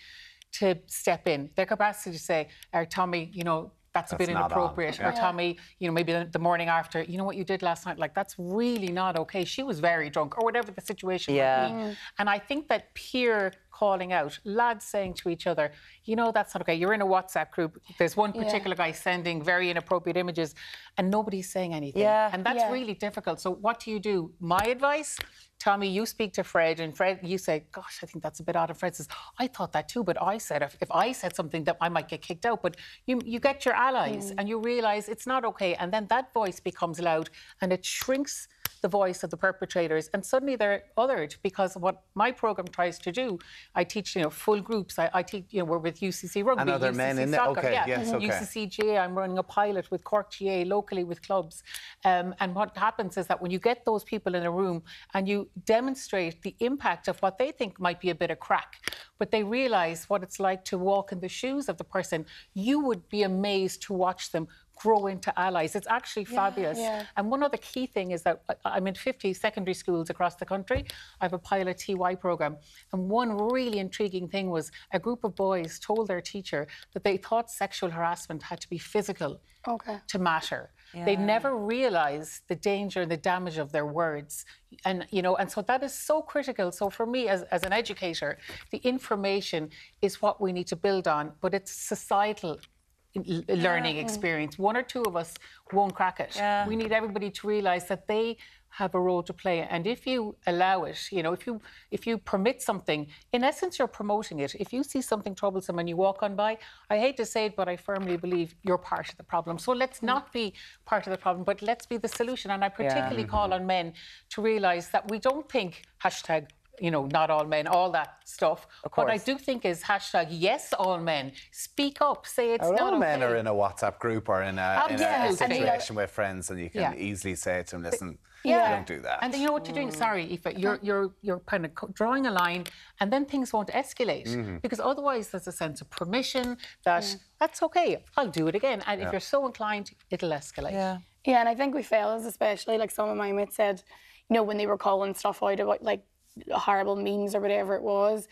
to step in, their capacity to say, uh, Tommy, you know, that's a bit not on." inappropriate. Or Yeah. Tommy, you know, maybe the, the morning after, you know what you did last night? Like, that's really not okay. She was very drunk, or whatever the situation Yeah. might be. And I think that peer calling out, lads saying to each other, you know, that's not okay. You're in a WhatsApp group. There's one Yeah. particular guy sending very inappropriate images, and nobody's saying anything. Yeah. And that's Yeah. really difficult. So, what do you do? My advice Tommy, you speak to Fred, and Fred, you say, "Gosh, I think that's a bit odd." And Fred says, "I thought that too, but I said if, if I said something that I might get kicked out." But you you get your allies, mm. and you realise it's not okay, and then that voice becomes loud, and it shrinks the voice of the perpetrators, and suddenly they're othered because what my program tries to do, I teach you know full groups. I, I teach you know we're with UCC Rugby, And are there UCC men in there? Soccer, Okay, yeah, yes, okay. UCC GAA. I'm running a pilot with Cork GAA locally with clubs, um, and what happens is that when you get those people in a room and you demonstrate the impact of what they think might be a bit of crack, but they realise what it's like to walk in the shoes of the person, you would be amazed to watch them grow into allies. It's actually fabulous. yeah. And one other key thing is that I- I'm in 50 secondary schools across the country. I have a pilot TY program. And one really intriguing thing was a group of boys told their teacher that they thought sexual harassment had to be physical Okay. to matter. They never realize the danger and the damage of their words. And you know, and so that is so critical. So for me as, as an educator, the information is what we need to build on, but it's societal learning experience. One or two of us won't crack it. Yeah. We need everybody to realize that they have a role to play. And if you allow it, you know, if you if you permit something, in essence you're promoting it. If you see something troublesome and you walk on by, I hate to say it, but I firmly believe you're part of the problem. So let's mm. not be part of the problem, but let's be the solution. And I particularly call on men to realize that we don't think hashtag you know, not all men, all that stuff. What I do think is hashtag yes, all men. Speak up, say it's All not men okay. are in a WhatsApp group or in a, um, in a, a Absolutely. situation with friends, and you can Yeah. easily say to them, "Listen, Yeah. don't do that." And you know what you're doing? Mm. Sorry, Aoife, you're uh-huh. you're you're kind of drawing a line, and then things won't escalate Mhm. because otherwise there's a sense of permission that that's okay. I'll do it again, and Yeah. if you're so inclined, it'll escalate. Yeah. Yeah, and I think we fellas, especially, like some of my mates said, you know, when they were calling stuff out about like horrible memes or whatever it was,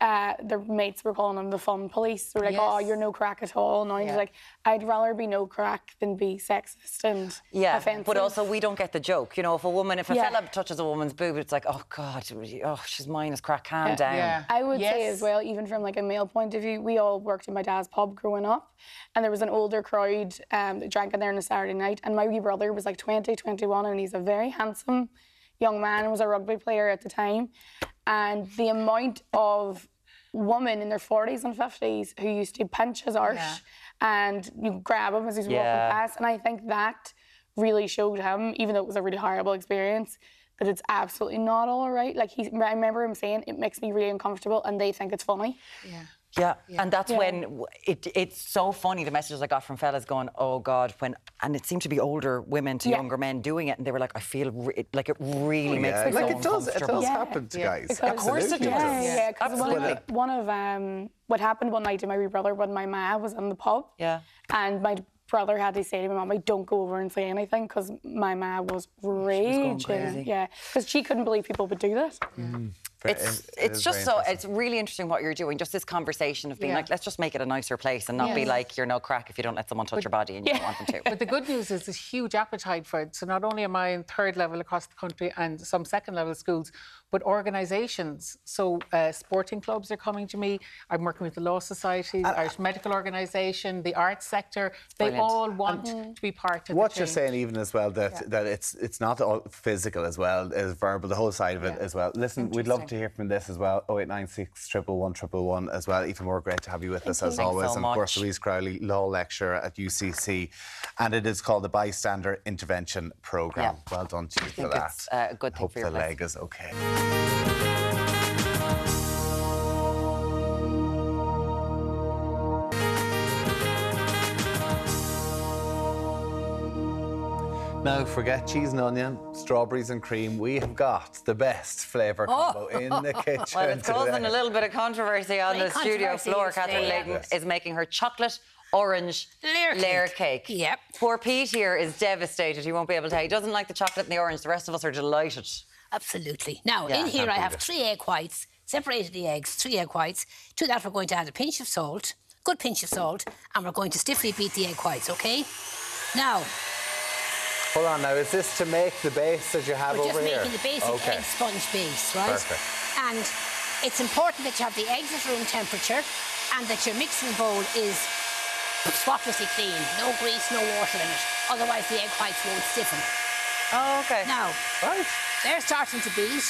uh, their mates were calling them the fun police. They were like, "Oh, you're no crack at all." And I was Yeah. like, "I'd rather be no crack than be sexist and Yeah, offensive." but also we don't get the joke. You know, if a woman, if a Yeah. fella touches a woman's boob, it's like, oh God, oh she's mine is crack. Calm down. I would say as well, even from like a male point of view, we all worked in my dad's pub growing up, and there was an older crowd um, that drank in there on a Saturday night, and my wee brother was like 20, 21, and he's a very handsome young man was a rugby player at the time, and the amount of women in their 40s and 50s who used to pinch his arse Yeah. and you grab him as he's Yeah. walking past, and I think that really showed him, even though it was a really horrible experience, that it's absolutely not all right. Like he, I remember him saying, "It makes me really uncomfortable," and they think it's funny. Yeah, and that's Yeah. when it, it's so funny the messages I got from fellas going, "Oh God," when and it seemed to be older women to Yeah. younger men doing it, and they were like, "I feel re- like it really Oh, makes me Like so it does- it does happen to guys. Because- Of course it does. Yeah, because one Absolutely. of, one of um, what happened one night to my wee brother when my ma was in the pub. Yeah. And my brother had to say to my mum, like, don't go over and say anything because my ma was raging. crazy. Yeah. Because she couldn't believe people would do that. It's It it's is just so it's really interesting what you're doing. Just this conversation of being Yeah. like, let's just make it a nicer place and not be like you're no crack if you don't let someone touch your body and you don't want them to. [laughs] But the good news is there's huge appetite for it. So not only am I in third level across the country and some second level schools, but organisations. So uh, sporting clubs are coming to me. I'm working with the Law Society, the Irish Medical Organisation, the arts sector. They Brilliant. all want to be part of What the you're saying, even as well, that that it's it's not all physical as well as verbal, the whole side of it as well. Listen, we'd love to hear from this as well. 0896 111 111 as well. Even more great to have you with us as Thanks always. so and of course. Louise Crowley, law lecturer at UCC, and it is called the Bystander Intervention Programme. Well done to you for think that. it's, uh, a good thing Hope for your the place. leg is okay. Now, forget cheese and onion, strawberries and cream. We have got the best flavour oh. combo in the [laughs] kitchen. Well, it's causing today. a little bit of controversy on Great the studio floor. today, Catherine yeah. Leyden Yes. is making her chocolate orange Layer cake. cake. Yep. Poor Pete here is devastated. He won't be able to. He doesn't like the chocolate and the orange. The rest of us are delighted. Absolutely. Now, Yeah, in here I have it. three egg whites, separated the eggs, three egg whites. To that, we're going to add a pinch of salt, good pinch of salt, and we're going to stiffly beat the egg whites, okay? Now, Hold on now, is this to make the base that you have we're over just here? making the basic okay. egg sponge base, right? Perfect. And it's important that you have the eggs at room temperature and that your mixing bowl is spotlessly clean, no grease, no water in it. Otherwise, the egg whites won't stiffen. Oh, okay. Now, right. They're starting to beat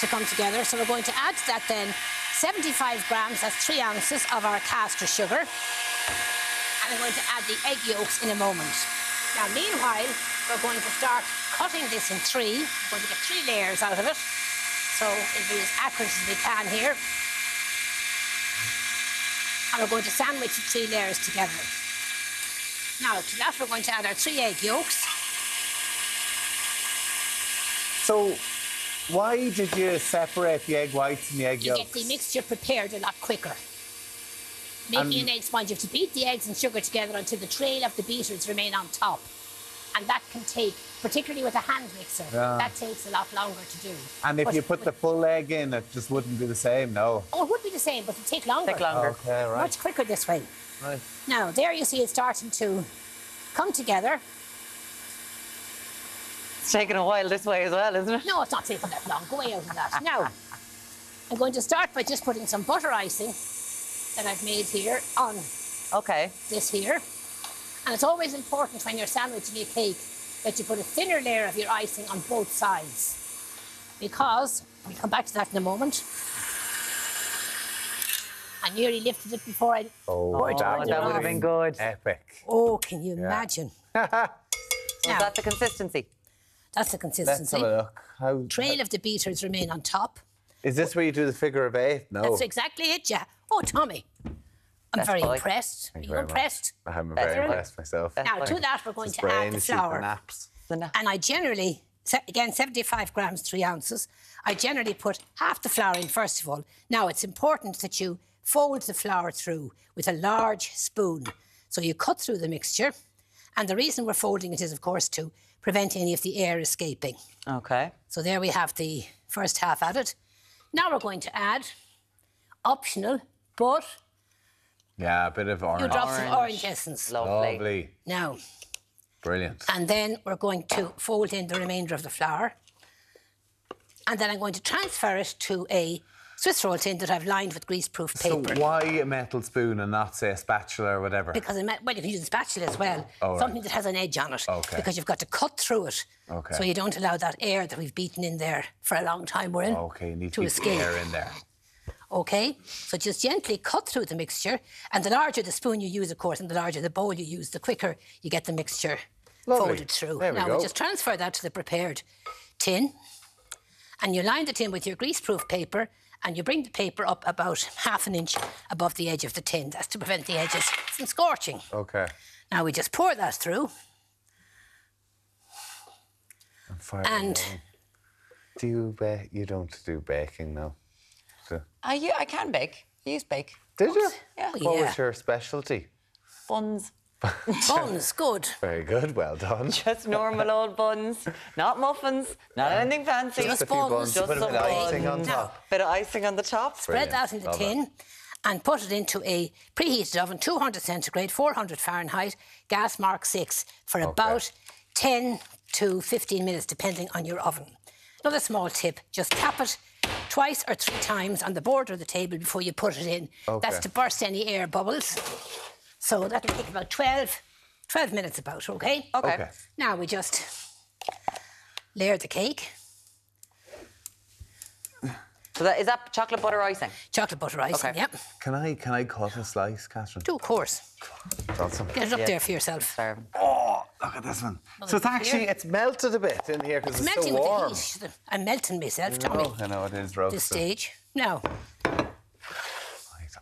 to come together. So we're going to add to that then 75 grams, that's three ounces of our caster sugar. And I'm going to add the egg yolks in a moment. Now, meanwhile, we're going to start cutting this in three. We're going to get three layers out of it. So it'll be as accurate as we can here. And we're going to sandwich the three layers together. Now, to that, we're going to add our three egg yolks. So, why did you separate the egg whites and the egg you yolks? get the mixture prepared a lot quicker. Making And- an egg sponge, you have to beat the eggs and sugar together until the trail of the beaters remain on top. And that can take, particularly with a hand mixer, Yeah. that takes a lot longer to do. And if But- you put the full egg in, it just wouldn't be the same, no. Oh, it would be the same, but it'd take longer. Take longer. Okay, right. Much quicker this way. Right. Now, there you see it starting to come together. It's taking a while this way as well, isn't it? No, it's not taking that long. Go away out of that. Now, I'm going to start by just putting some butter icing that I've made here on Okay. this here. And it's always important when you're sandwiching a cake that you put a thinner layer of your icing on both sides. Because, we'll come back to that in a moment. I nearly lifted it before I. Oh, poured that, that would have been good. Epic. Oh, can you imagine? [laughs] Is that the consistency? That's the Let's consistency. have a look. How, Trail of the beaters remain on top. is this where you do the figure of eight? No. That's exactly it, yeah. Oh, Tommy. I'm Best very boy. impressed. Are Thank you you very much. impressed? I'm That's very right. impressed myself. Now, boy. to that, we're going His to add the is shooting flour. naps. The- And I generally, again, 75 grams, three ounces. I generally put half the flour in first of all. Now, it's important that you fold the flour through with a large spoon. So you cut through the mixture. And the reason we're folding it is, of course, to prevent any of the air escaping. Okay. So there we have the first half added. Now we're going to add optional, but Yeah, a bit of orange. few drops of orange essence. Lovely. Now, Brilliant. and then we're going to fold in the remainder of the flour. And then I'm going to transfer it to a Swiss roll tin that I've lined with greaseproof paper. So why a metal spoon and not say a spatula or whatever? Because, it, well, you can use a spatula as well. Oh, right. Something that has an edge on it. Okay. Because you've got to cut through it. Okay. So you don't allow that air that we've beaten in there for a long time we're in. Okay, you need to to escape. air in there. Okay? So just gently cut through the mixture. And the larger the spoon you use, of course, and the larger the bowl you use, the quicker you get the mixture Lovely. folded through. There we now go. we just transfer that to the prepared tin. And you line the tin with your greaseproof paper and you bring the paper up about half an inch above the edge of the tin. That's to prevent the edges from scorching. Okay. Now we just pour that through And fire and it on. Do you ba- you don't do baking no? So- I, u- I can bake. I use bake. Did you? Yeah. What Yeah. was your specialty? Buns. Uh, buns, good. Very good, well done. Just normal old buns, not muffins, not anything fancy. Just a buns. buns, Just put a bit of icing on top. Bit of icing on the top. spread that in the Love it. tin and put it into a preheated oven, 200 centigrade, 400 Fahrenheit, gas mark 6, for about 10 to 15 minutes, depending on your oven. Another small tip just tap it twice or three times on the border of the table before you put it in. That's to burst any air bubbles. So that'll take about 12, 12 minutes, about, okay? Okay. Okay. Now we just layer the cake, So that, is that chocolate butter icing? chocolate butter icing, Okay. yep. Can I can I cut a slice, Catherine? Do, of course. Awesome. Get it up Yeah. there for yourself. Oh, look at this one. So it's actually it's melted a bit in here because it's, melting so with warm. the heat. I'm melting myself, Tommy. Oh, I know it is This roasted. stage. Now,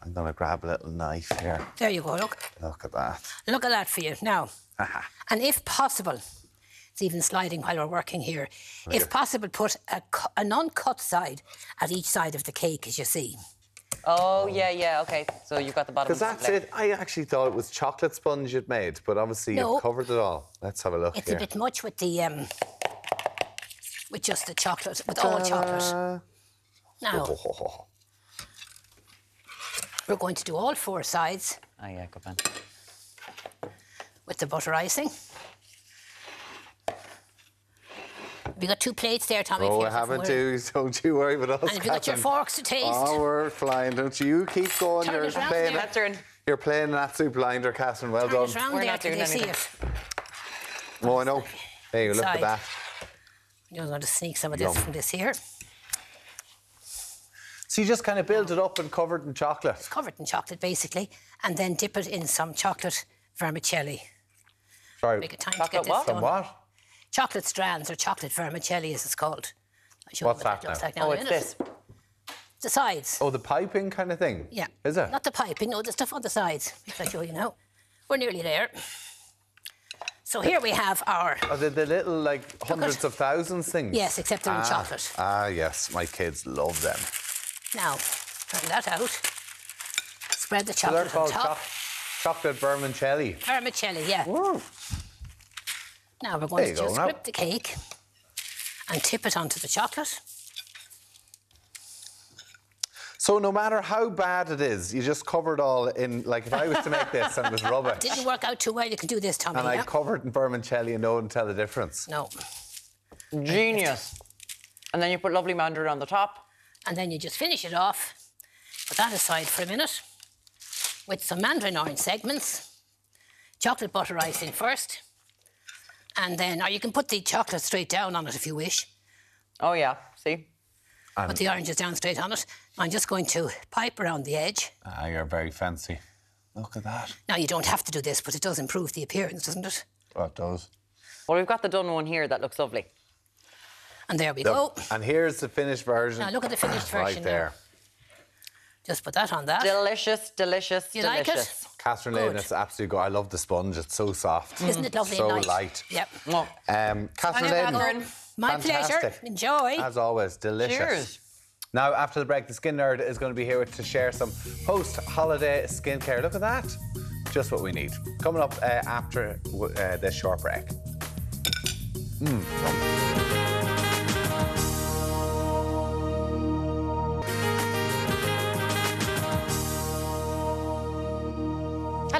Right, I'm gonna grab a little knife here. there you go. Look, Look at that. look at that for you. Now, and if possible, it's even sliding while we're working here. If possible, put a, cu- an uncut side at each side of the cake, as you see. Oh, yeah, yeah, okay. So you've got the bottom Because that's it. I actually thought it was chocolate sponge you'd made, but obviously No. you've covered it all. Let's have a look It's here. a bit much with the um, with just the chocolate, with all chocolate. Now, Oh, we're going to do all four sides Oh, yeah, good man. with the butter icing. Have you got two plates there, Tommy? Oh, for I yourself? haven't do. Don't you worry about us. And have you got your forks to taste? Oh, we're flying. Don't you keep going. Turn You're playing. there. Catherine. You're playing an absolute blinder, Catherine. Well Turn done. it We're there not doing they see anything. it. Oh, I know. Hey, look at Side. that. You're going to sneak some of this Yum. from this here. So you just kind of build it up and covered in chocolate. It's Covered in chocolate, basically, and then dip it in some chocolate vermicelli. Sorry. Make it time to Chocolate get this what? done. Some what? Chocolate strands or chocolate vermicelli, as it's called. I'll show you What's what that now? like now Oh, it's minute. this. The sides. Oh, the piping kind of thing. Yeah. Is it? Not the piping, no, the stuff on the sides. I'll show you now. We're nearly there. So here we have our. Are they the little like hundreds of thousands things? Yes, except they're in Ah, chocolate. Ah, yes. My kids love them. Now, turn that out. Spread the So they're chocolate on top. choc- chocolate vermicelli. Vermicelli, yeah. Now we're going you to go, just now. grip the cake and tip it onto the chocolate. So no matter how bad it is, you just cover it all in. Like if I was to make this and it was rubbish, [laughs] Didn't work out too well. You can do this, Tommy. and I yeah? covered it in vermicelli and no one tell the difference. No. Genius. And then you put lovely mandarin on the top. And then you just finish it off. Put that aside for a minute with some mandarin orange segments, chocolate butter icing first, and then, or you can put the chocolate straight down on it if you wish. Oh, yeah. See? Put the oranges down straight on it. I'm just going to pipe around the edge. Ah, you're very fancy. Look at that. Now, you don't have to do this, but it does improve the appearance, doesn't it? Oh, it does. Well, we've got the done one here that looks lovely. And there we Look, go. and here's the finished version. Now look at the finished version Right now. there. Just put that on that. Delicious, delicious, You like it? delicious. Catherine Good. Leyden, it's absolutely good. I love the sponge. It's so soft. Isn't it lovely So and light? light. Yep. Um, Catherine Leyden, Catherine. My pleasure. Enjoy. as always, delicious. Cheers. Now, after the break, the Skin Nerd is going to be here to share some post-holiday skincare. Look at that. Just what we need. Coming up uh, after uh, this short break.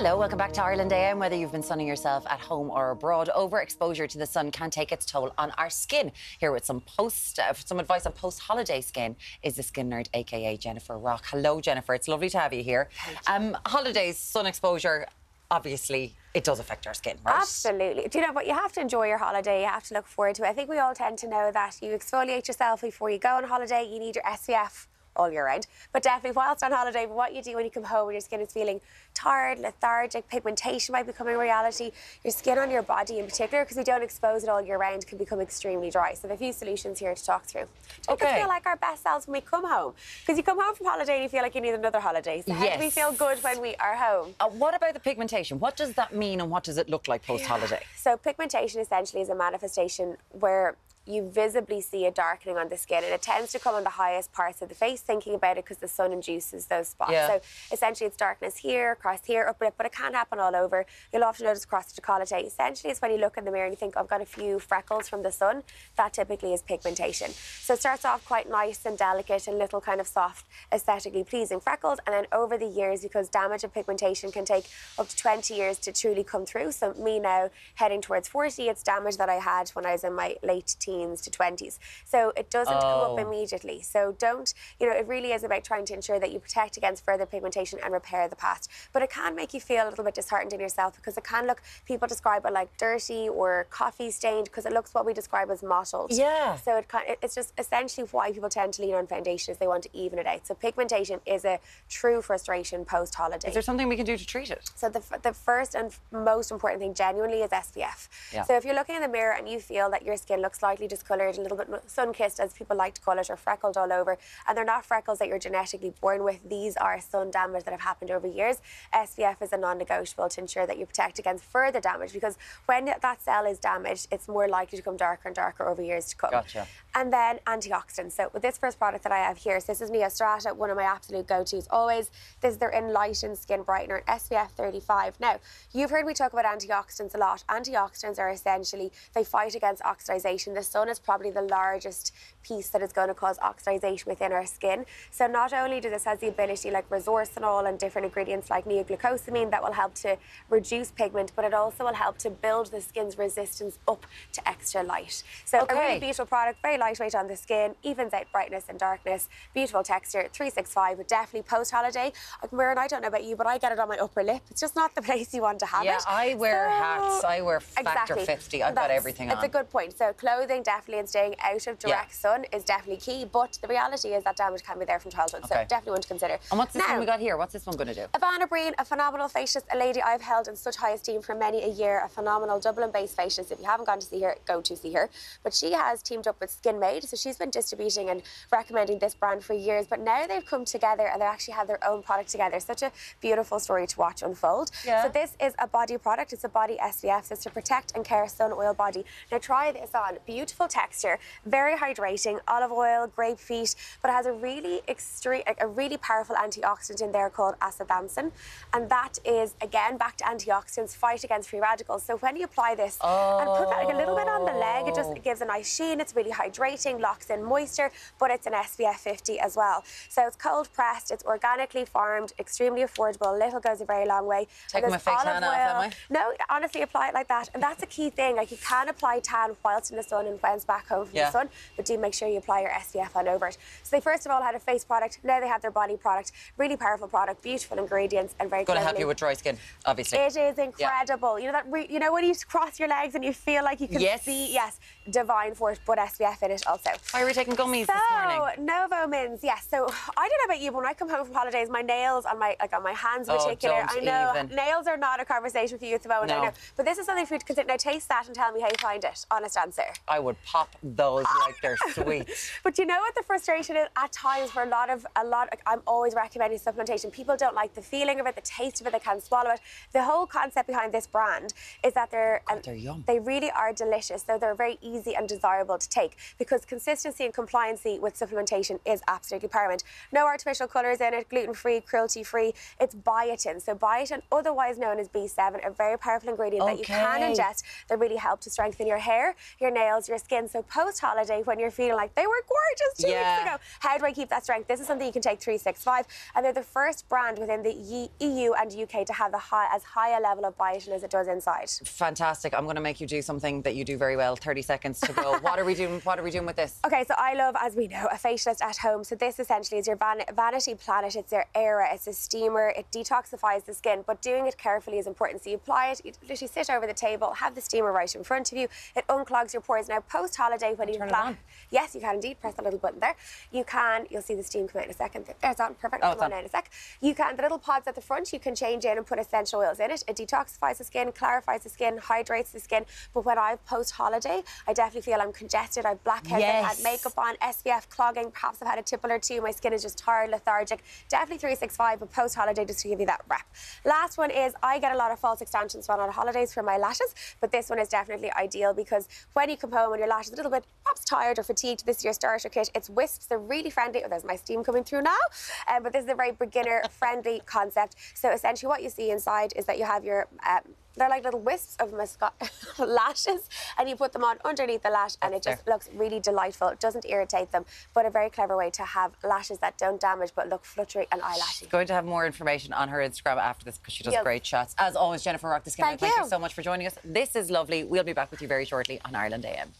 Hello, welcome back to Ireland AM. Whether you've been sunning yourself at home or abroad, overexposure to the sun can take its toll on our skin. Here with some post, uh, some advice on post-holiday skin is the skin nerd, aka Jennifer Rock. Hello, Jennifer. It's lovely to have you here. Um, holidays, sun exposure, obviously, it does affect our skin, right? Absolutely. Do you know, but you have to enjoy your holiday. You have to look forward to it. I think we all tend to know that you exfoliate yourself before you go on holiday. You need your SPF all year round. But definitely whilst on holiday, what you do when you come home and your skin is feeling tired, lethargic, pigmentation might become a reality. Your skin on your body in particular, because we don't expose it all year round, can become extremely dry. So there are a few solutions here to talk through. To make us Okay. feel like our best selves when we come home. Because you come home from holiday and you feel like you need another holiday. So how do we feel good when we are home? Uh, what about the pigmentation? What does that mean and what does it look like post-holiday? So pigmentation essentially is a manifestation where you visibly see a darkening on the skin and it tends to come on the highest parts of the face thinking about it because the sun induces those spots. Yeah. so essentially it's darkness here across here up but it can happen all over. You'll often notice across the decollete essentially it's when you look in the mirror and you think i've got a few freckles from the sun. That typically is pigmentation. So it starts off quite nice and delicate and little kind of soft aesthetically pleasing freckles and then over the years because damage of pigmentation can take up to 20 years to truly come through. So me now heading towards 40 it's damage that i had when i was in my late teens to 20s so it doesn't come Oh. up immediately so don't you know it really is about trying to ensure that you protect against further pigmentation and repair the past but it can make you feel a little bit disheartened in yourself because it can look people describe it like dirty or coffee stained because it looks what we describe as mottled Yeah. so it kind it's just essentially why people tend to lean on foundation is they want to even it out so pigmentation is a true frustration post holiday Is there something we can do to treat it? so the, the first and most important thing genuinely is SPF. Yeah. So if you're looking in the mirror and you feel that your skin looks slightly discoloured, a little bit sun-kissed as people like to call it, or freckled all over, and they're not freckles that you're genetically born with, these are sun damage that have happened over years. SPF is a non-negotiable to ensure that you protect against further damage because when that cell is damaged, it's more likely to become darker and darker over years to come. Gotcha. And then antioxidants. So with this first product that I have here, so this is Neostrata, one of my absolute go-tos always. This is their Enlightened Skin Brightener, SPF 35. Now, you've heard me talk about antioxidants a lot. Antioxidants are essentially, they fight against oxidization. The sun is probably the largest piece that is going to cause oxidization within our skin. So not only does this has the ability like resorcinol and different ingredients like neoglucosamine that will help to reduce pigment, but it also will help to build the skin's resistance up to extra light. So a Okay. really beautiful product, very lightweight on the skin, evens out brightness and darkness, beautiful texture, 365, but definitely post-holiday. Muireann, I don't know about you, but I get it on my upper lip. It's just not the [laughs] place you want to have Yeah, it. I wear hats. I wear factor Exactly. 50. I've got That's- everything It's on. a good point. So clothing definitely and staying out of Yeah. direct sun is definitely key, but the reality is that damage can be there from childhood. So definitely one to consider. And what's this now, one we got here? What's this one going to do? Ivana Breen, a phenomenal facialist, a lady I've held in such high esteem for many a year, a phenomenal Dublin-based facialist. If you haven't gone to see her, go to see her. But she has teamed up with Skin Made, so she's been distributing and recommending this brand for years. But now they've come together and they actually have their own product together. Such a beautiful story to watch unfold. Yeah. So this is a body product. It's a body SPF. So it's to protect and care sun oil body. Now try this on. Beautiful texture, very hydrating, olive oil, grape feet, but it has a really extreme, a really powerful antioxidant in there called acidamsin, and that is again back to antioxidants, fight against free radicals. So when you apply this and put that like a little bit on the leg, it just it gives a nice sheen. It's really hydrating, locks in moisture, but it's an SPF 50 as well. So it's cold pressed, it's organically farmed, extremely affordable. Little goes a very long way. Taking my fake olive tan off, am oil. I? No, honestly, apply it like that. And that's a key thing. Like you can apply tan whilst in the sun and whilst back home from Yeah. the sun, but do make sure you apply your SPF on over it. So they first of all had a face product, now they have their body product. Really powerful product, beautiful ingredients and very Going to help you with dry skin, obviously. it is incredible. You know that re- you know when you cross your legs and you feel like you can Yes. see yes, divine force, but SPF in it also. Why are we taking gummies so, this morning? Novo Mins, yes. So I don't know about you, but when I come home from holidays, my nails on my like on my hands in Oh, particular, I know even. nails are not a conversation for you at the moment. I No. know, but this is something for you to consider. Now taste that and tell me how you find it. Honest answer. I would pop those like they're [laughs] sweet. But you know what the frustration is at times for a lot of a lot. I'm always recommending supplementation. People don't like the feeling of it, the taste of it. They can't swallow it. The whole concept behind this brand is that they're and um, they're yum. They really are delicious. So they're very easy and desirable to take because consistency and compliancy with supplementation is absolutely paramount. No artificial colours in it, gluten free, cruelty free. It's biotin. So biotin, otherwise known as B7, a very powerful ingredient that you can ingest that really help to strengthen your hair, your nails, your skin. So post holiday, when you're feeling like they were gorgeous two Yeah. weeks ago, how do I keep that strength? This is something you can take 365, and they're the first brand within the EU and UK to have the high, as high a level of biotin as it does inside. Fantastic. I'm going to make you do something that you do very well. 30 seconds to go. what are we doing? What are we doing with this? [laughs] Okay, so I love, as we know, a facialist at home. So this essentially is your van- Vanity Planet. It's your Era. It's a steamer. It detoxifies the skin, but doing it carefully is important. So you apply it, you literally sit over the table, have the steamer right in front of you. It unclogs your pores. Now, post holiday, when you turn it yes, you can indeed press that little button there. You can. You'll see the steam come out in a second. There's on. Perfect. Oh, Come it's on on. in a sec. You can. The little pods at the front. You can change in and put essential oils in it. It detoxifies the skin, clarifies the skin, hydrates the skin. But when I've post holiday, I definitely feel I'm congested. I've blackheads. I've had makeup on, SPF clogging. Perhaps I've had a tipple or two. My skin is just tired, lethargic. Definitely 365, but post holiday just to give you that rep. Last one is I get a lot of false extensions when on holidays for my lashes, but this one is definitely ideal because when you come home and your lashes a little bit perhaps tired or fatigued, this is your starter kit. It's wisps. They're really friendly. Oh, there's my steam coming through now. Um, but this is a very beginner friendly [laughs] concept. So essentially, what you see inside is that you have your um, they're like little wisps of [laughs] lashes, and you put them on underneath the lash, and it just looks really delightful. It doesn't irritate them, but a very clever way to have lashes that don't damage but look fluttery and eyelashy. Going to have more information on her Instagram after this because she does Yep. great shots. As always, Jennifer Rock the Skin. Thank Thank you you. so much for joining us. This is lovely. We'll be back with you very shortly on Ireland AM.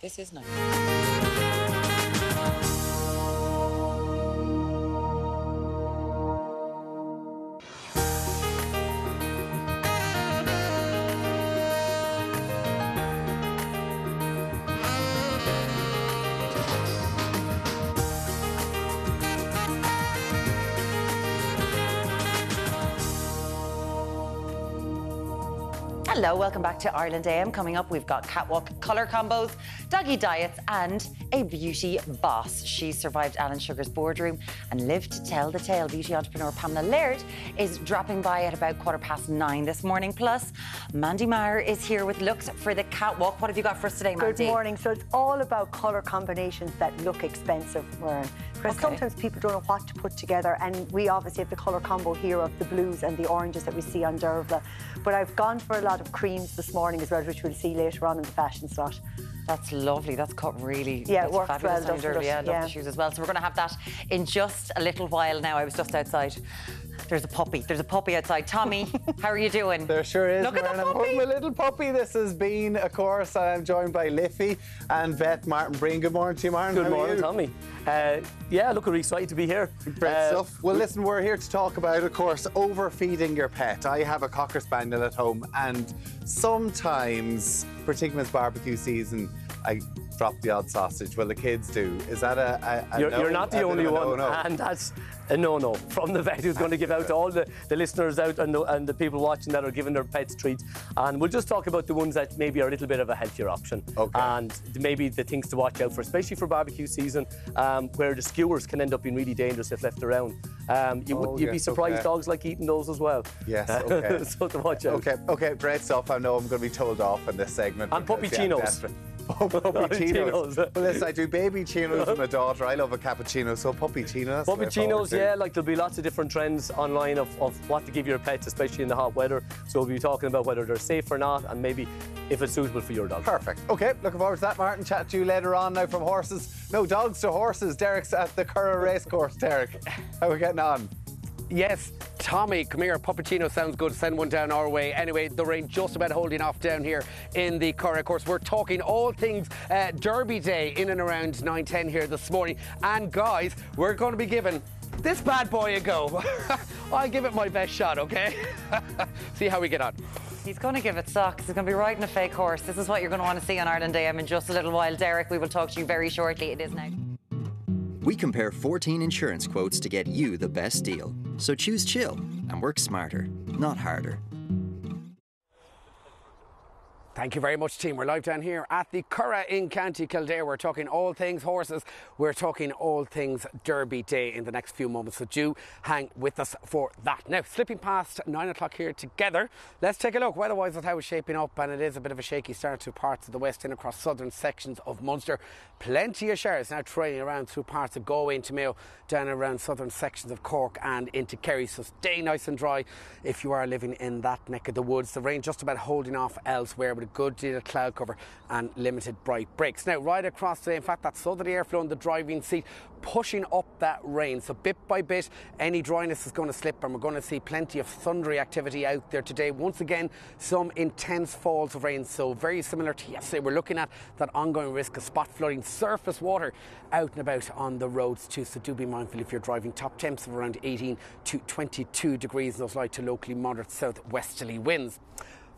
This is nice. Hello, welcome back to Ireland AM. Coming up, we've got catwalk colour combos, doggy diets, and a beauty boss. She survived Alan Sugar's boardroom and lived to tell the tale. Beauty entrepreneur Pamela Laird is dropping by at about quarter past nine this morning. Plus, Mandy Maher is here with looks for the catwalk. What have you got for us today, Mandy? Good morning. So it's all about colour combinations that look expensive, Muireann. Because Okay. sometimes people don't know what to put together, and we obviously have the colour combo here of the blues and the oranges that we see on Dervla. But I've gone for a lot of creams this morning as well, which we'll see later on in the fashion slot. That's lovely. That's cut really. Yeah, it works fabulous well, on doesn't it? Yeah, I love Yeah. the shoes as well. So we're going to have that in just a little while now. I was just outside. There's a puppy. There's a puppy outside. Tommy, [laughs] how are you doing? There sure is. Look at the Myrna. I'm puppy. My little puppy. This has been, of course, I'm joined by Liffey and vet Martin Breen. Good morning to you, Martin. Good How are morning, you? Tommy. Uh, yeah, look, we're excited to be here. Great Uh, stuff. Well, listen, we're here to talk about, of course, overfeeding your pet. I have a Cocker Spaniel at home, and sometimes, particularly when it's barbecue season, I drop the odd sausage. Well, the kids do. Is that a. a, a You're, no? you're not the only one, no-no? and that's a no-no from the vet who's going to give out to all the, the listeners out and the, and the people watching that are giving their pets treats. And we'll just talk about the ones that maybe are a little bit of a healthier option, okay. and maybe the things to watch out for, especially for barbecue season, um, where the skewers can end up being really dangerous if left around. Um, you, would Oh, you'd be surprised okay. dogs like eating those as well. Yes, [laughs] okay. so to watch out. Okay, okay, great stuff. I know I'm going to be told off in this segment. And puppy because, yeah, Oh, chinos. desperate. puppy chinos. well, listen, I do baby chinos with my daughter. I love a cappuccino, so puppy chinos. Puppuccinos, yeah, like there'll be lots of different trends online of, of what to give your pets, especially in the hot weather. So we'll be talking about whether they're safe or not, and maybe if it's suitable for your dog. Perfect. Okay, looking forward to that, Martin. Chat to you later on now from horses. No, dogs to horses. Deric's at the Curragh Racecourse, Deric. How are we getting on? Yes, Tommy, come here. Puppuccino sounds good. Send one down our way. Anyway, the rain just about holding off down here in the Curragh. Of course, we're talking all things uh, Derby Day in and around 9.10 here this morning. And guys, we're going to be giving this bad boy a go. [laughs] I'll give it my best shot, okay? [laughs] See how we get on. He's going to give it socks. He's going to be riding a fake horse. This is what you're going to want to see on Ireland AM in just a little while. Deric, we will talk to you very shortly. It is now. We compare 14 insurance quotes to get you the best deal. So choose chill and work smarter, not harder. Thank you very much, team. We're live down here at the Curragh in County Kildare. We're talking all things horses. We're talking all things Derby Day in the next few moments. So do hang with us for that. Now, slipping past nine o'clock here together, let's take a look weather-wise at how it's shaping up. And it is a bit of a shaky start to parts of the west and across southern sections of Munster. Plenty of showers now trailing around through parts of Galway into Mayo, down around southern sections of Cork and into Kerry. So stay nice and dry if you are living in that neck of the woods. The rain just about holding off elsewhere, but good deal of cloud cover and limited bright breaks. Now, right across today, in fact, that southerly airflow in the driving seat pushing up that rain. So bit by bit, any dryness is going to slip and we're going to see plenty of thundery activity out there today. Once again, some intense falls of rain. So very similar to yesterday, we're looking at that ongoing risk of spot flooding, surface water out and about on the roads too. So do be mindful if you're driving. Top temps of around 18 to 22 degrees. and Those light to locally moderate southwesterly winds.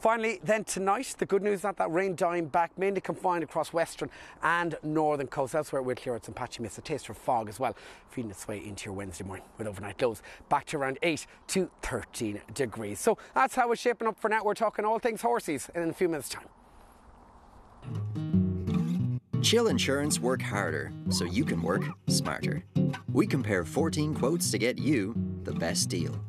Finally, then tonight, the good news is that that rain dying back, mainly confined across western and northern coast. Elsewhere, we'll clear out some patchy mist, a taste of fog as well, feeding its way into your Wednesday morning with overnight lows back to around 8 to 13 degrees. So that's how it's shaping up for now. We're talking all things horses in a few minutes' time. Chill Insurance work harder so you can work smarter. We compare 14 quotes to get you the best deal.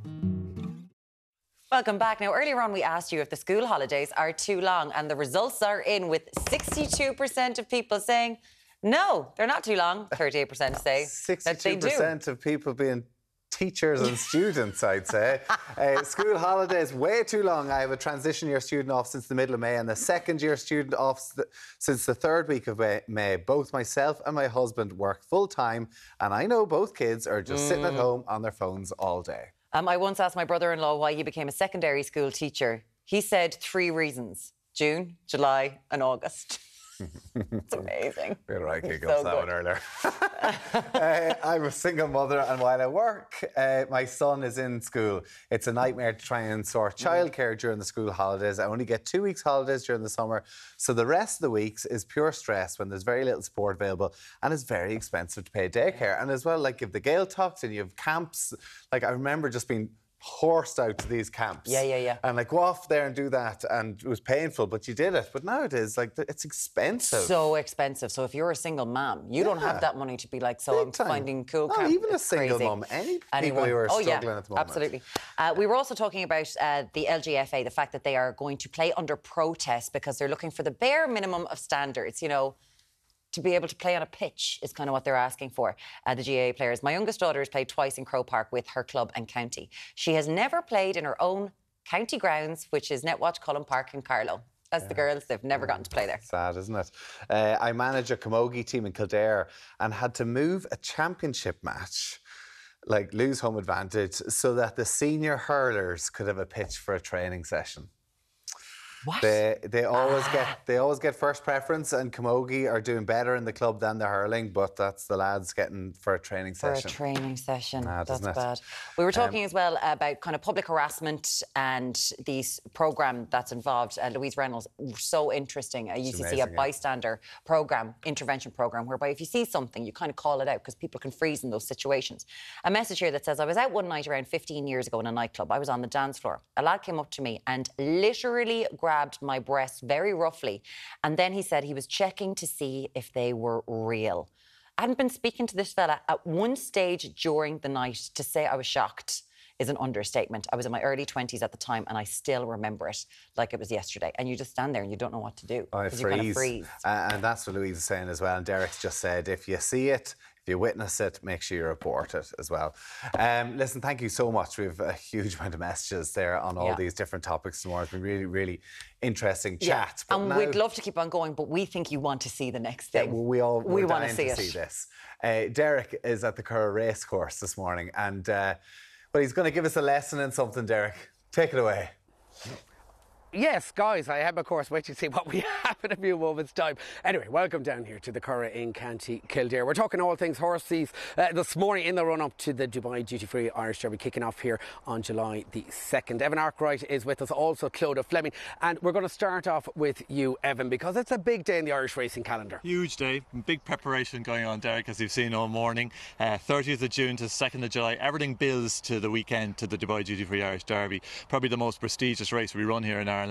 Welcome back. Now, earlier on, we asked you if the school holidays are too long, and the results are in with 62% of people saying no, they're not too long. 38% say that they do. 62% of people being teachers and students, I'd say. [laughs] Uh, school holidays, way too long. I have a transition year student off since the middle of May and a second year student off since the third week of May-. Both myself and my husband work full time, and I know both kids are just sitting at Mm. home on their phones all day. Um, I once asked my brother in law why he became a secondary school teacher. He said three reasons June, July, and August. [laughs] [laughs] it's amazing. Bit right, It's giggles so that one earlier. uh, I'm a single mother, and while I work, uh, my son is in school. It's a nightmare to try and sort childcare during the school holidays. I only get two weeks holidays during the summer, so the rest of the weeks is pure stress when there's very little support available, and it's very expensive to pay daycare. And as well, like if the Gaeltachts and you have camps, like I remember just being horsed out to these camps. Yeah, yeah, yeah. And like go off there and do that, and it was painful, but you did it. But nowadays, like it's expensive. So expensive. So if you're a single mom, you don't have that money to be like, so I'm time. finding cool No, camp. even a single crazy. mum, any people Anyone. who are oh, yeah, struggling at the moment. Absolutely. Uh, we were also talking about uh, the LGFA, the fact that they are going to play under protest because they're looking for the bare minimum of standards. You know, to be able to play on a pitch is kind of what they're asking for. Uh, the GAA players. My youngest daughter has played twice in Croke Park with her club and county. She has never played in her own county grounds, which is Netwatch Cullen Park in Carlow. That's the girls. They've never gotten to play there. Sad, isn't it? Uh, I manage a camogie team in Kildare and had to move a championship match, like lose home advantage, so that the senior hurlers could have a pitch for a training session. What? They they always get they always get first preference, and Camogie are doing better in the club than the hurling, but that's the lads getting for a training For session. a training session. Mad, That's bad. We were Um, talking as well about kind of public harassment and this program that's involved. Uh, Louise Reynolds, so interesting. I UCC, to see a amazing, yeah. bystander program, intervention program, whereby if you see something, you kind of call it out because people can freeze in those situations. A message here that says, I was out one night around 15 years ago in a nightclub. I was on the dance floor. A lad came up to me and literally grabbed my breast very roughly. And then he said he was checking to see if they were real. I hadn't been speaking to this fella at one stage during the night to say I was shocked is an understatement. I was in my early 20s at the time and I still remember it like it was yesterday. And you just stand there and you don't know what to do. I 'cause you kind of freeze. freeze. Uh, and that's what Louise is saying as well. And Deric's just said if you see it, if you witness it, make sure you report it as well. Um, listen, thank you so much. We have a huge amount of messages there on all Yeah. these different topics tomorrow. It's been really, really interesting chat. But And now- we'd love to keep on going, but we think you want to see the next Yeah, thing. well, we all we want to see to see this. Uh, Deric is at the Curragh race course this morning, and uh, but he's going to give us a lesson in something. Deric, take it away. Yes, guys, I am, of course, waiting to see what we [laughs] have in a few moments' time. Anyway, welcome down here to the Curragh in County Kildare. We're talking all things horses uh, this morning in the run up to the Dubai Duty Free Irish Derby kicking off here on July the 2nd. Evan Arkwright is with us, also Clodagh Fleming. And we're going to start off with you, Evan, because it's a big day in the Irish racing calendar. Huge day, big preparation going on, Deric, as you've seen all morning. Uh, 30th of June to 2nd of July, everything builds to the weekend to the Dubai Duty Free Irish Derby. Probably the most prestigious race we run here in Ireland.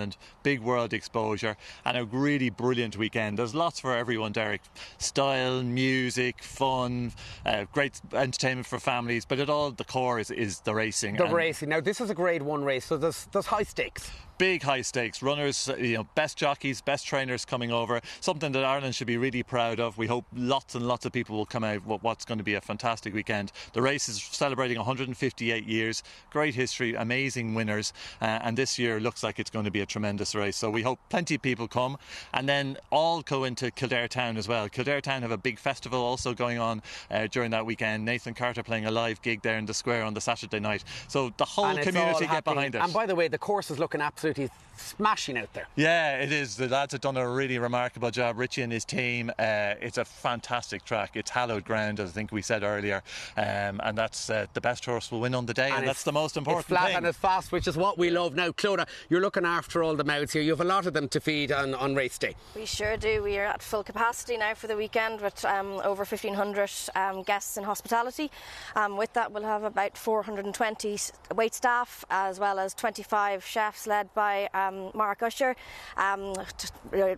Big world exposure and a really brilliant weekend. There's lots for everyone, Deric. Style, music, fun, uh, great entertainment for families, but at all the core is, is the racing. The racing. Now, this is a grade one race, so there's, there's high stakes. Big high stakes. Runners, uh, you know, best jockeys, best trainers coming over. Something that Ireland should be really proud of. We hope lots and lots of people will come out. What's going to be a fantastic weekend. The race is celebrating 158 years. Great history, amazing winners, uh, and this year looks like it's going to be a tremendous race. So we hope plenty of people come, and then all go into Kildare Town as well. Kildare Town have a big festival also going on uh, during that weekend. Nathan Carter playing a live gig there in the square on the Saturday night. So the whole community get behind it. And by the way, the course is looking absolutely 30 smashing out there. Yeah, it is. The lads have done a really remarkable job. Richie and his team. Uh, it's a fantastic track. It's hallowed ground, as I think we said earlier, um, and that's uh, the best horse will win on the day, and, it's- that's the most important It's flat thing. and it's fast, which is what we love. Now, Clodagh, you're looking after all the mouths here. You have a lot of them to feed on, on race day. We sure do. We are at full capacity now for the weekend with um, over 1,500 um, guests in hospitality. Um, with that, we'll have about 420 s- wait staff as well as 25 chefs led by um, Mark Usher, um,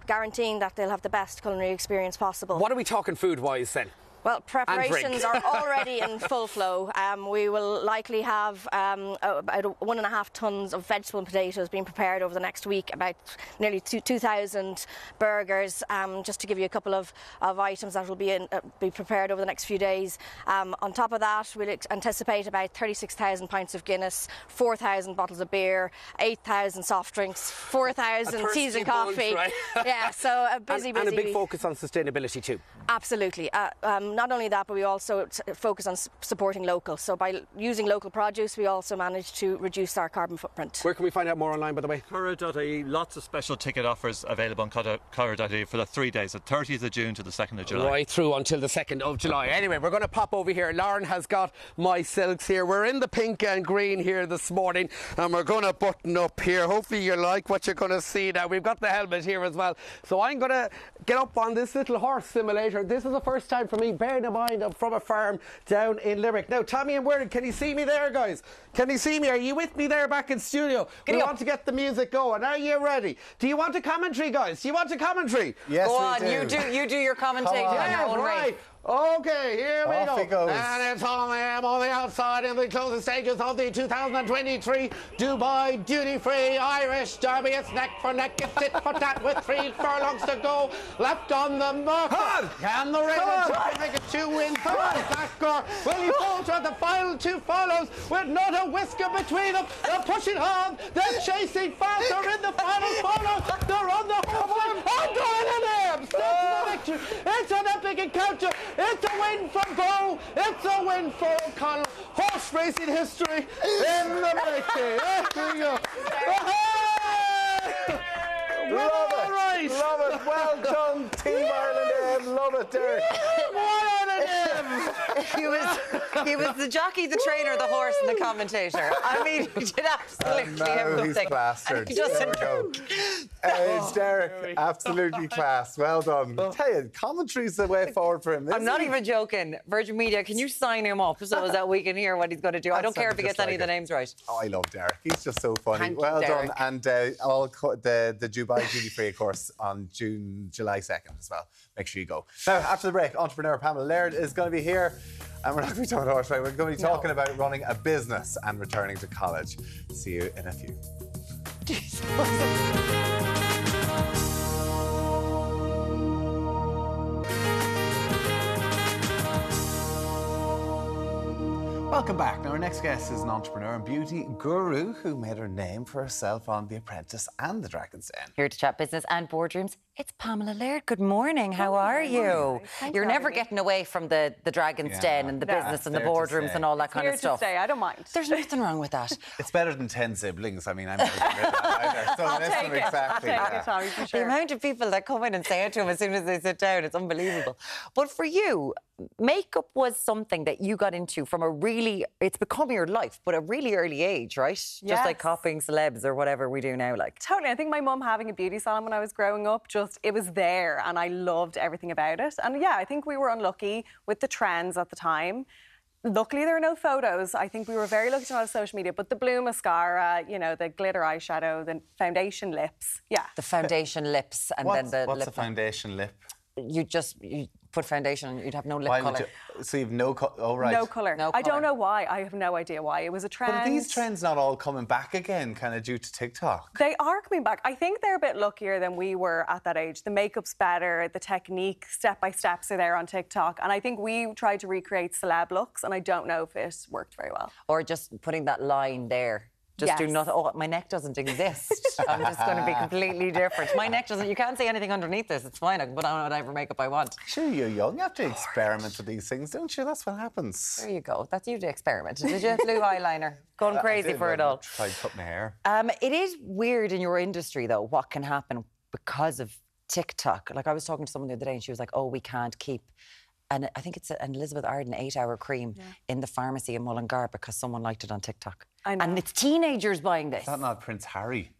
guaranteeing that they'll have the best culinary experience possible. What are we talking food wise then? Well, preparations are already in [laughs] full flow. Um, we will likely have um, about one and a half tons of vegetable and potatoes being prepared over the next week, about nearly 2,000 burgers, um, just to give you a couple of, of items that will be, in, uh, be prepared over the next few days. Um, on top of that, we'll anticipate about 36,000 pints of Guinness, 4,000 bottles of beer, 8,000 soft drinks, 4,000 A teas and thirsty bunch, coffee. right? [laughs] yeah, so a busy, [laughs] and, busy and a big focus on sustainability too. Absolutely. Uh, um, not only that, but we also focus on supporting local. So by using local produce, we also manage to reduce our carbon footprint. Where can we find out more online, by the way? Curragh.ie, lots of special ticket offers available on Curragh.ie for the three days, the 30th of June to the 2nd of July. Right through until the 2nd of July. Anyway, we're going to pop over here. Lauren has got my silks here. We're in the pink and green here this morning, and we're going to button up here. Hopefully, you like what you're going to see now. We've got the helmet here as well. So, I'm going to get up on this little horse simulator. This is the first time for me, bearing in mind I'm from a farm down in Limerick. Now, Tommy and Word, can you see me there, guys? Can you see me? Are you with me there back in studio? we want to get the music going. Are you ready? Do you want a commentary, guys? Do you want a commentary? Yes, Go we on, do. you do you do your commentating Come on on. your own right. rate. Okay, here we Off go. And it's on I am on the outside in the closing stages of the 2023 Dubai Duty Free Irish Derby. It's neck for neck, it's tit for tat with three furlongs to go. Left on the marker. Can the Ravens try and make it two wins? Come on, Blackgore. Will he falter the final two follows with not a whisker between them? They're pushing hard. They're chasing fast. They're in the final follow. They're on the home Diana Nabs. That's the. Ah. It's an epic encounter. It's a win for Bo. It's a win for O'Connell. Horse racing history in the making. There we go. Love it. Right. Love it. Well done, Team Ireland. Love it, Deric. What on an he was he was the jockey, the trainer, the horse, and the commentator. I mean, he did absolutely now he's everything. plastered. And he doesn't There we go. Uh, it's Deric. Absolutely class. Well done. Tell you, commentary's the way forward for him. I'm isn't not it? even joking. Virgin Media, can you sign him up so that we can hear what he's going to do? I don't care if he sounds gets any just of the names right. Oh, I love Deric. He's just so funny. Thank well Deric. done. And uh, all co- the the Dubai Duty Free, of course, on June July second as well. Make sure you go. Now, after the break, entrepreneur Pamela Laird is going to be here, and we're not going to be talking horse racing. We're going to be talking about running a business and returning to college. See you in a few. Welcome back. Now, our next guest is an entrepreneur and beauty guru who made her name for herself on The Apprentice and The Dragon's Den. Here to chat business and boardrooms, it's Pamela Laird. Good morning. How are you? Thanks You're for never me. getting away from the, the Dragon's Yeah. Den and the No. business and the boardrooms and all that It's kind here of to stuff. stay. I don't mind. There's nothing wrong with that. [laughs] It's better than 10 siblings. I mean, I'm never getting rid of that either. So I'll listen, take it. I'll exactly. take yeah. it, Tommy, for The amount of people that come in and say it to him as soon as they sit down, it's unbelievable. But for you, makeup was something that you got into from a really, it's become your life, but a really early age, right? Just like copying celebs or whatever we do now. Like, Totally. I think my mum having a beauty salon when I was growing up, just it was there and I loved everything about it. And yeah, I think we were unlucky with the trends at the time. Luckily, there are no photos. I think we were very lucky to not have social media, but the blue mascara, you know, the glitter eyeshadow, the foundation lips. Yeah. the foundation lips and What's, then the what's lip a foundation lip? you just you put foundation on, you'd have no lip Why would colour. you? So you've no. colour. oh right. No colour. No I don't know why. I have no idea why. It was a trend. But are these trends not all coming back again, kind of due to TikTok? They are coming back. I think they're a bit luckier than we were at that age. The makeup's better, the technique, step by steps are there on TikTok. And I think we tried to recreate celeb looks, and I don't know if it worked very well. Or just putting that line there. Just do nothing. Oh, my neck doesn't exist. [laughs] I'm just going to be completely different. My neck doesn't. You can't see anything underneath this. It's fine. I can put on whatever makeup I want. Sure, you're young. You have to experiment with these things, don't you? That's what happens. There you go. That's you to experiment. [laughs] Did you? Blue eyeliner. Going crazy for it all. Tried to cut my hair. Um, it is weird in your industry, though, what can happen because of TikTok. Like, I was talking to someone the other day and she was like, oh, we can't keep. And I think it's an Elizabeth Arden eight hour cream in the pharmacy in Mullingar because someone liked it on TikTok. And it's teenagers buying this. Is that not Prince Harry?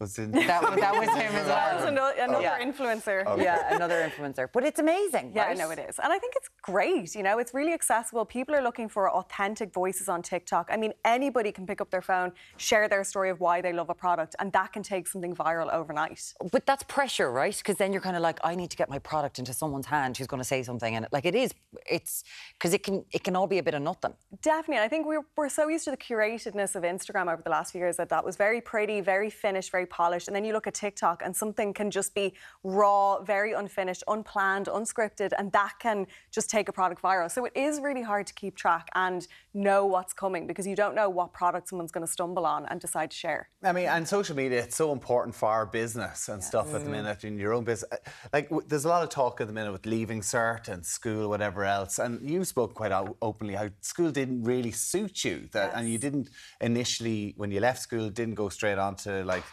Was in That, was- that was [laughs] him as well. That was well. another, another Yeah. influencer. Okay. Yeah, another influencer. But it's amazing. Yeah, I know it is. And I think it's great. You know, it's really accessible. People are looking for authentic voices on TikTok. I mean, anybody can pick up their phone, share their story of why they love a product, and that can take something viral overnight. But that's pressure, right? Because then you're kind of like, I need to get my product into someone's hand who's going to say something, and like it is, it's because it can it can all be a bit of nothing. Definitely. I think we're, we're so used to the curatedness of Instagram over the last few years that that was very pretty, very finished, very polished. And then you look at TikTok and something can just be raw, very unfinished, unplanned, unscripted, and that can just take a product viral. So it is really hard to keep track and know what's coming because you don't know what product someone's going to stumble on and decide to share. I mean, and social media, it's so important for our business and stuff at the Mhm. minute in your own business. Like, there's a lot of talk at the minute with leaving cert and school, whatever else. And you spoke quite openly how school didn't really suit you. That, And you didn't initially, when you left school, didn't go straight on to like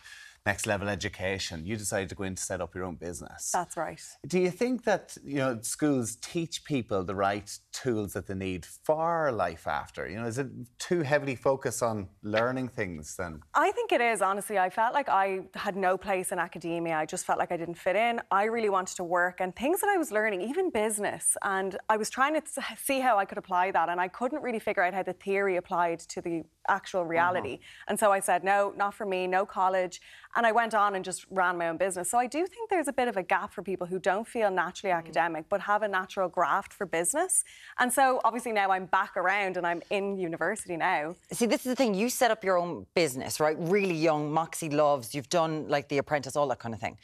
next level education. You decided to go in to set up your own business. That's right. Do you think that you know schools teach people the right tools that they need for life after? You know, is it too heavily focused on learning things then? I think it is, honestly. I felt like I had no place in academia. I just felt like I didn't fit in. I really wanted to work and things that I was learning, even business. And I was trying to see how I could apply that. And I couldn't really figure out how the theory applied to the actual reality. And so I said, no, not for me, no college. And I went on and just ran my own business. So I do think there's a bit of a gap for people who don't feel naturally mm. academic, but have a natural graft for business. And so obviously now I'm back around and I'm in university now. See, this is the thing. You set up your own business, right? Really young, Moxie Loves. You've done like The Apprentice, all that kind of thing.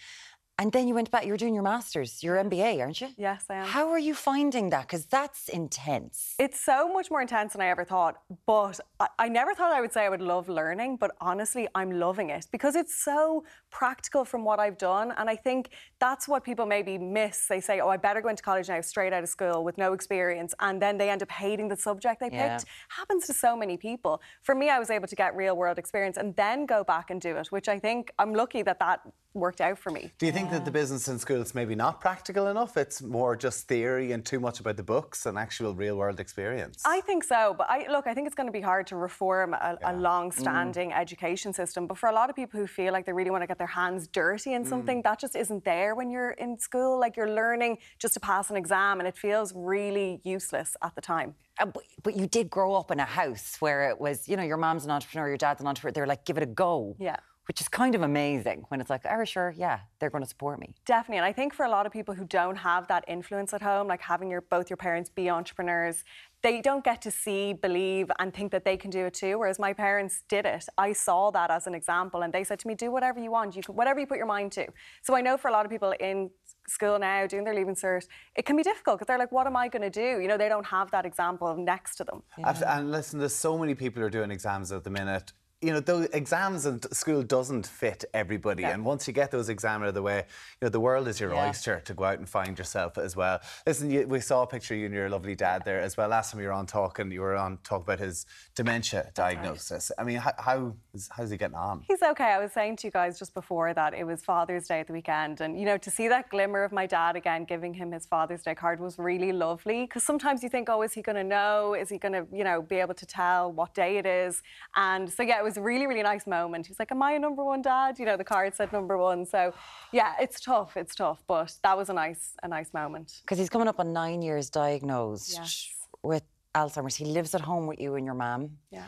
And then you went back. You were doing your masters, your MBA, aren't you? Yes, I am. How are you finding that? Because that's intense. It's so much more intense than I ever thought. But I, I never thought I would say I would love learning, but honestly, I'm loving it because it's so practical from what I've done. And I think that's what people maybe miss. They say, oh, I better go into college now, straight out of school with no experience. And then they end up hating the subject they Yeah. picked. Happens to so many people. For me, I was able to get real world experience and then go back and do it, which I think I'm lucky that that worked out for me. Do you think that the business in school is maybe not practical enough? It's more just theory and too much about the books and actual real world experience. I think so, but I look. I think it's going to be hard to reform a, a long-standing Mm. education system. But for a lot of people who feel like they really want to get their hands dirty in Mm. something, that just isn't there when you're in school. Like you're learning just to pass an exam, and it feels really useless at the time. Uh, but, but you did grow up in a house where it was, you know, your mom's an entrepreneur, your dad's an entrepreneur. They're like, give it a go. Yeah. Which is kind of amazing when it's like, oh, sure, yeah, they're going to support me. Definitely, and I think for a lot of people who don't have that influence at home, like having your both your parents be entrepreneurs, they don't get to see, believe, and think that they can do it too. Whereas my parents did it. I saw that as an example, and they said to me, "Do whatever you want. You can, whatever you put your mind to." So I know for a lot of people in school now doing their leaving cert, it can be difficult because they're like, "What am I going to do?" You know, they don't have that example next to them. I've- And listen, there's so many people who are doing exams at the minute. You know, those exams and school doesn't fit everybody. And once you get those exams out of the way, you know, the world is your Yeah. oyster to go out and find yourself as well. Listen, you, we saw a picture of you and your lovely dad there as well. Last time you were on talking, you were on talk about his dementia diagnosis. I mean, how, how is, how's he getting on? He's okay. I was saying to you guys just before that it was Father's Day at the weekend, and you know, to see that glimmer of my dad again giving him his Father's Day card was really lovely. Because sometimes you think, oh, is he going to know? Is he going to, you know, be able to tell what day it is? And so yeah, it was a really, really nice moment. He's like, "Am I a number one dad?" You know, the card said number one. So yeah, it's tough. It's tough, but that was a nice, a nice moment. Because he's coming up on nine years diagnosed Yes. with Alzheimer's. He lives at home with you and your mum. Yeah.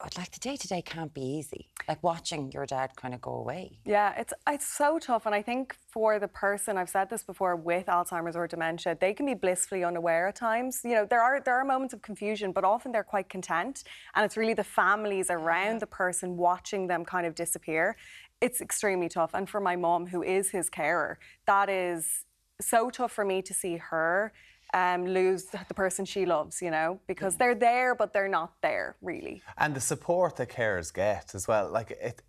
What, like the day to day can't be easy. Like watching your dad kind of go away. Yeah, it's it's so tough, and I think for the person I've said this before with Alzheimer's or dementia, they can be blissfully unaware at times. You know, there are there are moments of confusion, but often they're quite content, and it's really the families around the person watching them kind of disappear. It's extremely tough, and for my mom, who is his carer, that is so tough for me to see her um, lose the person she loves, you know, because they're there, but they're not there, really. And the support that carers get as well, like it.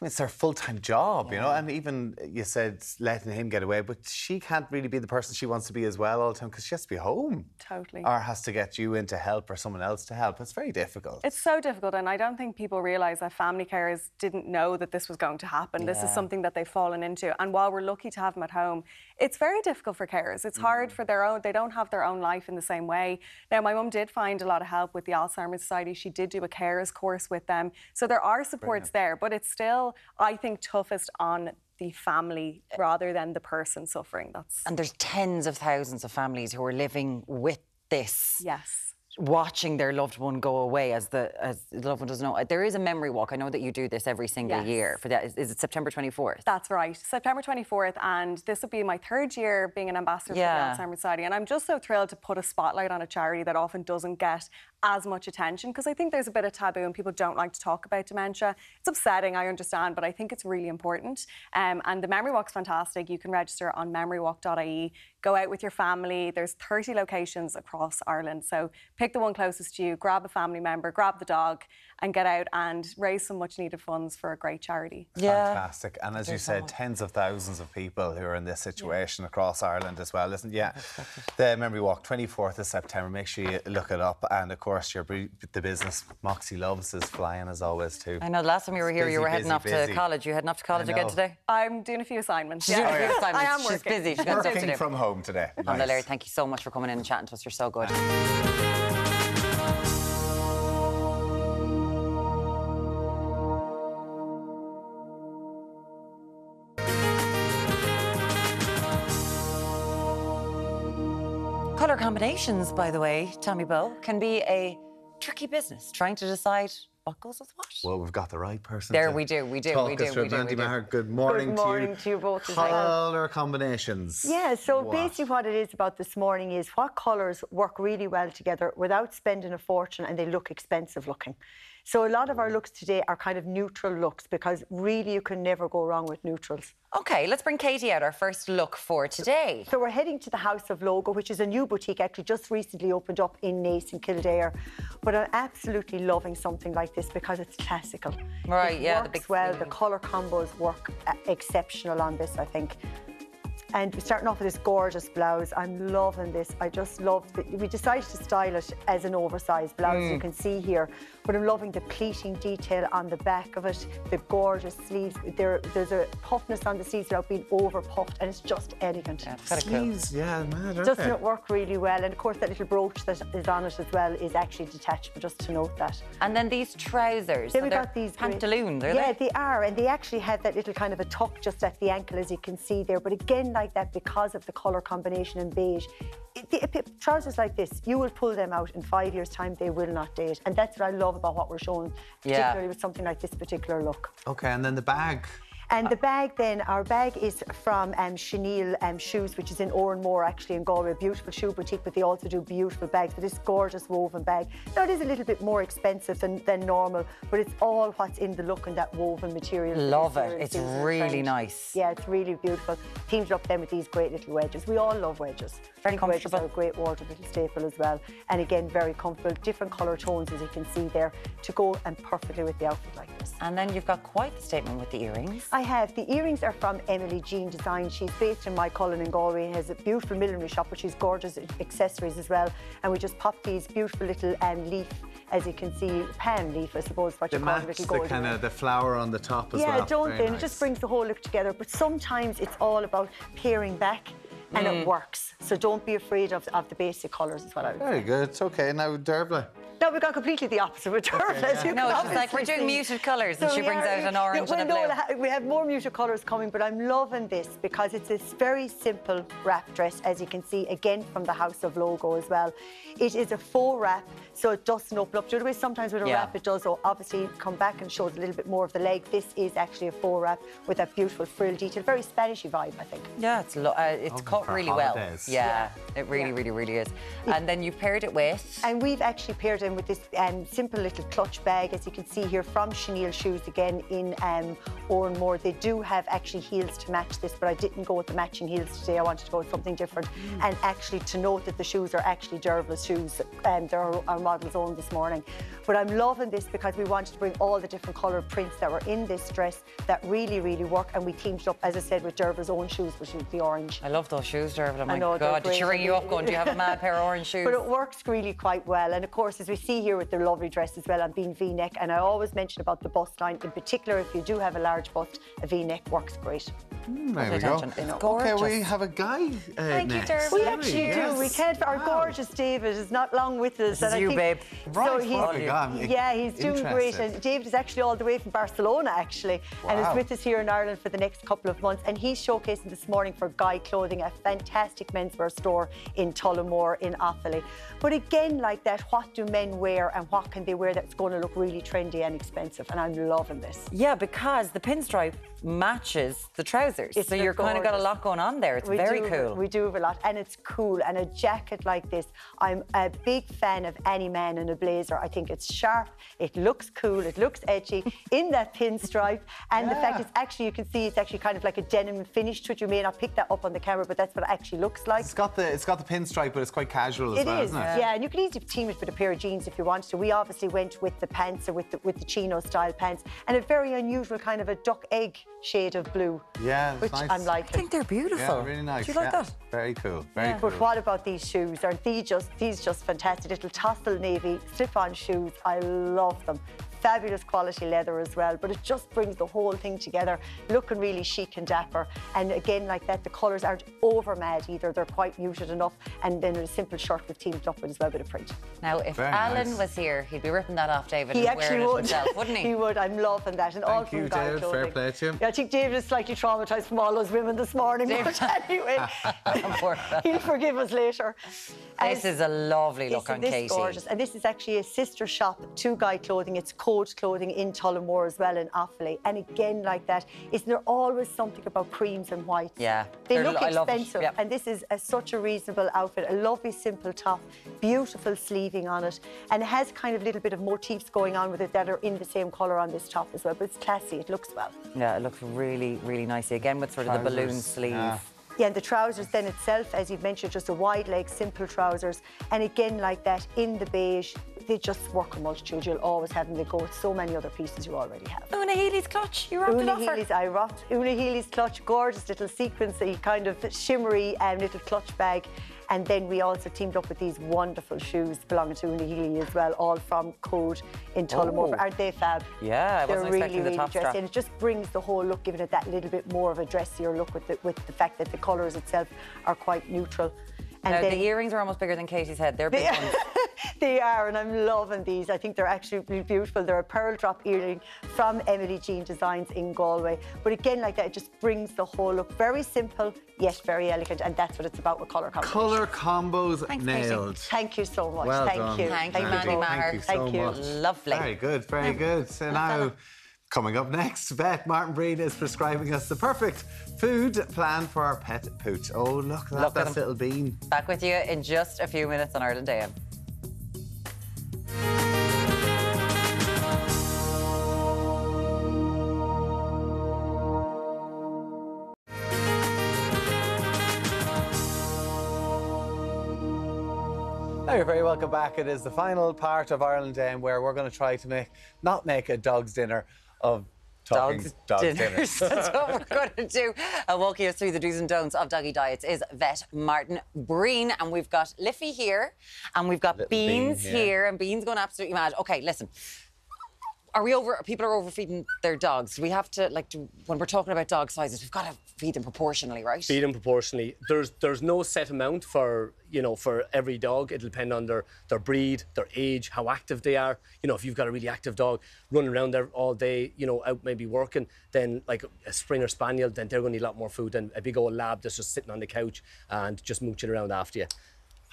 I mean, it's their full-time job, you know. And even you said letting him get away, but she can't really be the person she wants to be as well all the time because she has to be home, Totally. or has to get you in to help or someone else to help. It's very difficult. It's so difficult, and I don't think people realise that family carers didn't know that this was going to happen. This is something that they've fallen into, and while we're lucky to have them at home, it's very difficult for carers. It's hard Mm. for their own; they don't have their own life in the same way. Now, my mum did find a lot of help with the Alzheimer's Society. She did do a carers course with them, so there are supports there. But it's still, I think, toughest on the family rather than the person suffering. That's And there's tens of thousands of families who are living with this. Yes. Watching their loved one go away as the as the loved one doesn't know. There is a memory walk. I know that you do this every single Yes. year. For that, is, is it September 24th? That's right, September 24th, and this will be my third year being an ambassador Yeah. for the Alzheimer's Society. And I'm just so thrilled to put a spotlight on a charity that often doesn't get as much attention because I think there's a bit of taboo and people don't like to talk about dementia. It's upsetting, I understand, but I think it's really important. Um, and the Memory Walk's fantastic. You can register on memorywalk.ie. Go out with your family. There's 30 locations across Ireland. So pick the one closest to you, grab a family member, grab the dog, and get out and raise some much needed funds for a great charity. Fantastic. And as you There's so said, much. tens of thousands of people who are in this situation across Ireland as well. Listen, yeah, the Memory Walk, 24th of September. Make sure you look it up. And of course, your the business Moxie loves is flying as always too. I know the last time you were here, Busy, you were heading busy, off busy. to college. You heading off to college again today? I'm doing a few assignments. She's doing a few I am She's working. busy. She's got stuff to Working do. from home today. Amanda Nice. Larry, thank you so much for coming in and chatting to us. You're so good. Colour combinations, by the way, Tommy Bowe, can be a tricky business trying to decide what goes with what. Well, we've got the right person. There to we do, we do, talk we do, through we it. do, Mandy we do. Maher, good morning, Good morning to you both as well. Colour combinations. Yeah, so What? basically what it is about this morning is what colours work really well together without spending a fortune and they look expensive looking. So a lot of our looks today are kind of neutral looks because really you can never go wrong with neutrals. Okay, let's bring Katie out, our first look for today. So we're heading to the House of Logo, which is a new boutique actually just recently opened up in Naas in Kildare. But I'm absolutely loving something like this because it's classical. Right, it yeah, the works big well. The colour combos work uh, exceptional on this, I think. And we're starting off with this gorgeous blouse. I'm loving this. I just love that we decided to style it as an oversized blouse, you Mm. can see here. But I'm loving the pleating detail on the back of it, the gorgeous sleeves. There, there's a puffness on the sleeves without being over puffed, and it's just elegant. Sleeves, yeah, mad, aren't Doesn't they? it work really well? And of course, that little brooch that is on it as well is actually detachable, just to note that. And then these trousers. Then so we they're got these great- pantaloons, are yeah, they? are, and they actually have that little kind of a tuck just at the ankle, as you can see there. But again, like that, because of the colour combination in beige, it, the, it- trousers like this, you will pull them out in five years' time. They will not date, and that's what I love about what we're showing, Yeah. particularly with something like this particular look. Okay, and then the bag. And the bag then, our bag is from um, Chenille um, Shoes, which is in Oranmore actually in Galway, a beautiful shoe boutique, but they also do beautiful bags. But this gorgeous woven bag. Now it is a little bit more expensive than, than normal, but it's all what's in the look and that woven material. Love it. It's really nice. Yeah, it's really beautiful. Teamed up then with these great little wedges. We all love wedges. I think wedges are a great little staple as well. And again, very comfortable. Different colour tones, as you can see there, to go and perfectly with the outfit like this. And then you've got quite the statement with the earrings. I have. The earrings are from Emily Jean Design. She's based in Moycullen in Galway and has a beautiful millinery shop, but she's gorgeous accessories as well. And we just popped these beautiful little um, leaf, as you can see, pan leaf, I suppose, what They you call match it, little the kind of the flower on the top as yeah, well. Yeah, don't Very they? And nice. it just brings the whole look together. But sometimes it's all about peering back. And Mm. it works. So don't be afraid of, of the basic colours, is what I would Very good. It's okay. Now, Dervla. no, we've gone completely the opposite with Turf, as you No, it's just like, we're doing see. muted colours and she brings are- out an orange well, and a blue. ha- we have more muted colours coming, but I'm loving this because it's this very simple wrap dress, as you can see, again from the House of logo as well. It is a faux wrap, so it doesn't open up. Do you know the way sometimes with a Yeah. wrap it does so obviously come back and shows a little bit more of the leg. This is actually a four wrap with that beautiful frill detail. Very Spanishy vibe, I think. Yeah, it's lo- uh, it's Lovely cut really well. holidays. Yeah, it really, really, really is. And then you've paired it with. And we've actually paired in with this um, simple little clutch bag, as you can see here, from Chenille Shoes again in um, Oranmore. They do have actually heels to match this, but I didn't go with the matching heels today. I wanted to go with something different. And actually to note that the shoes are actually Dervla's shoes. Um, they're our, our model's own this morning. But I'm loving this because we wanted to bring all the different coloured prints that were in this dress that really, really work. And we teamed it up, as I said, with Dervla's own shoes, which is the orange. I love those shoes, Dervla. Oh my know, God, did she ring you up going, do you have a mad pair of orange shoes? [laughs] But it works really quite well. And of course, as we see here with the lovely dress as well, and being V-neck, and I always mention about the bust line, in particular, if you do have a large bust, a V-neck works great. There we go. Okay, we have a guy. Uh, Thank you, next. We actually yes. do. We can't. Our gorgeous David is not long with us. This and is I you, babe. So Right, he's, oh God, yeah, he's doing great. And David is actually all the way from Barcelona, actually, and is with us here in Ireland for the next couple of months. And he's showcasing this morning for Guy Clothing, a fantastic menswear store in Tullamore in Offaly. But again, like that, what do men wear and what can they wear that's going to look really trendy and expensive? And I'm loving this. Yeah, because the pinstripe matches the trousers. It's so you're kind of got a lot going on there. It's We very do, cool. We do have a lot, and it's cool. And a jacket like this, I'm a big fan of any man in a blazer. I think it's sharp, it looks cool, it looks edgy in that pinstripe. And the fact is, actually, you can see it's actually kind of like a denim finish to it. You may not pick that up on the camera, but that's what it actually looks like. It's got the it's got the pinstripe, but it's quite casual as It well, is, isn't it? yeah, and you can easily team it with a pair of jeans if you want to. We obviously went with the pants or with the, with the chino style pants, and a very unusual kind of a duck egg shade of blue. Yeah, which nice. I'm like. I think they're beautiful. Yeah, really nice. Do you like yeah. that? Very cool. Very cool. But what about these shoes? Aren't these just these just fantastic little tassel navy slip-on shoes? I love them. Fabulous quality leather as well, but it just brings the whole thing together, looking really chic and dapper. And again, like that, the colours aren't over mad either. They're quite muted enough. And then a simple shirt we've teamed up with as well, bit of print. Now, if Very Alan nice. was here, he'd be ripping that off David He and actually wearing it would. himself, wouldn't [laughs] he? he would. I'm loving that. And all Thank from you, David. Fair play to you. Yeah, I think David is slightly traumatised from all those women this morning. But [laughs] anyway, [laughs] Poor fella. he'll forgive us later. This is a lovely look Isn't on this Katie. gorgeous? And this is actually a sister shop to Guy Clothing. It's Code Clothing in Tullamore as well in Offaly. And again, like that, isn't there always something about creams and whites? Yeah, They look I expensive. yeah. And this is a, such a reasonable outfit. A lovely, simple top, beautiful sleeving on it. And it has kind of a little bit of motifs going on with it that are in the same colour on this top as well. But it's classy. It looks well. Yeah, it looks really, really nicely. Again, with sort of the balloon sleeve. yeah. Yeah, and the trousers then itself, as you've mentioned, just a wide leg, simple trousers. And again, like that, in the beige, they just work a multitude. You'll always have them. They go with so many other pieces you already have. Una Healy's clutch, you rocked it Una off her. Healy's, I rocked Una Healy's clutch, gorgeous little sequency, kind of shimmery um, little clutch bag. And then we also teamed up with these wonderful shoes belonging to Una Healy as well, all from Code in Tullamore. Oh. Aren't they fab? Yeah, I They're wasn't really, really dressy. strap. And it just brings the whole look, giving it that little bit more of a dressier look with the, with the fact that the colours itself are quite neutral. And Now, then the earrings are almost bigger than Katie's head. They're big ones. [laughs] they are, and I'm loving these. I think they're absolutely beautiful. They're a pearl drop earring from Emily Jean Designs in Galway. But again, like that, it just brings the whole look very simple yet very elegant, and that's what it's about with colour combination. Colour combos Thanks, Katie. nailed. Thank you so much. Well Thank done. you. Thank you, Mandy. Mandy Maher. Thank you so Thank you. much. Lovely. Very good, very good. So now, coming up next, vet Martin Breen is prescribing us the perfect food plan for our pet pooch. Oh, look, that, Look at that's him. little bean. Back with you in just a few minutes on Ireland AM. Now you're very welcome back. It is the final part of Ireland AM where we're going to try to make not make a dog's dinner of talking Dogs, dog's dinners. dinner. [laughs] That's what we're going [laughs] to do. Uh, and walking us through the do's and don'ts of doggy diets is vet Martin Breen. And we've got Liffey here, and we've got Little Bean Beans here. here. and Beans going absolutely mad. Okay, listen. Are we over? People are overfeeding their dogs. We have to like do, when we're talking about dog sizes? We've got to feed them proportionally, right? Feed them proportionally. There's there's no set amount for you know for every dog. It'll depend on their their breed, their age, how active they are. You know, if you've got a really active dog running around there all day, you know, out maybe working, then like a Springer Spaniel, then they're going to need a lot more food than a big old lab that's just sitting on the couch and just mooching around after you.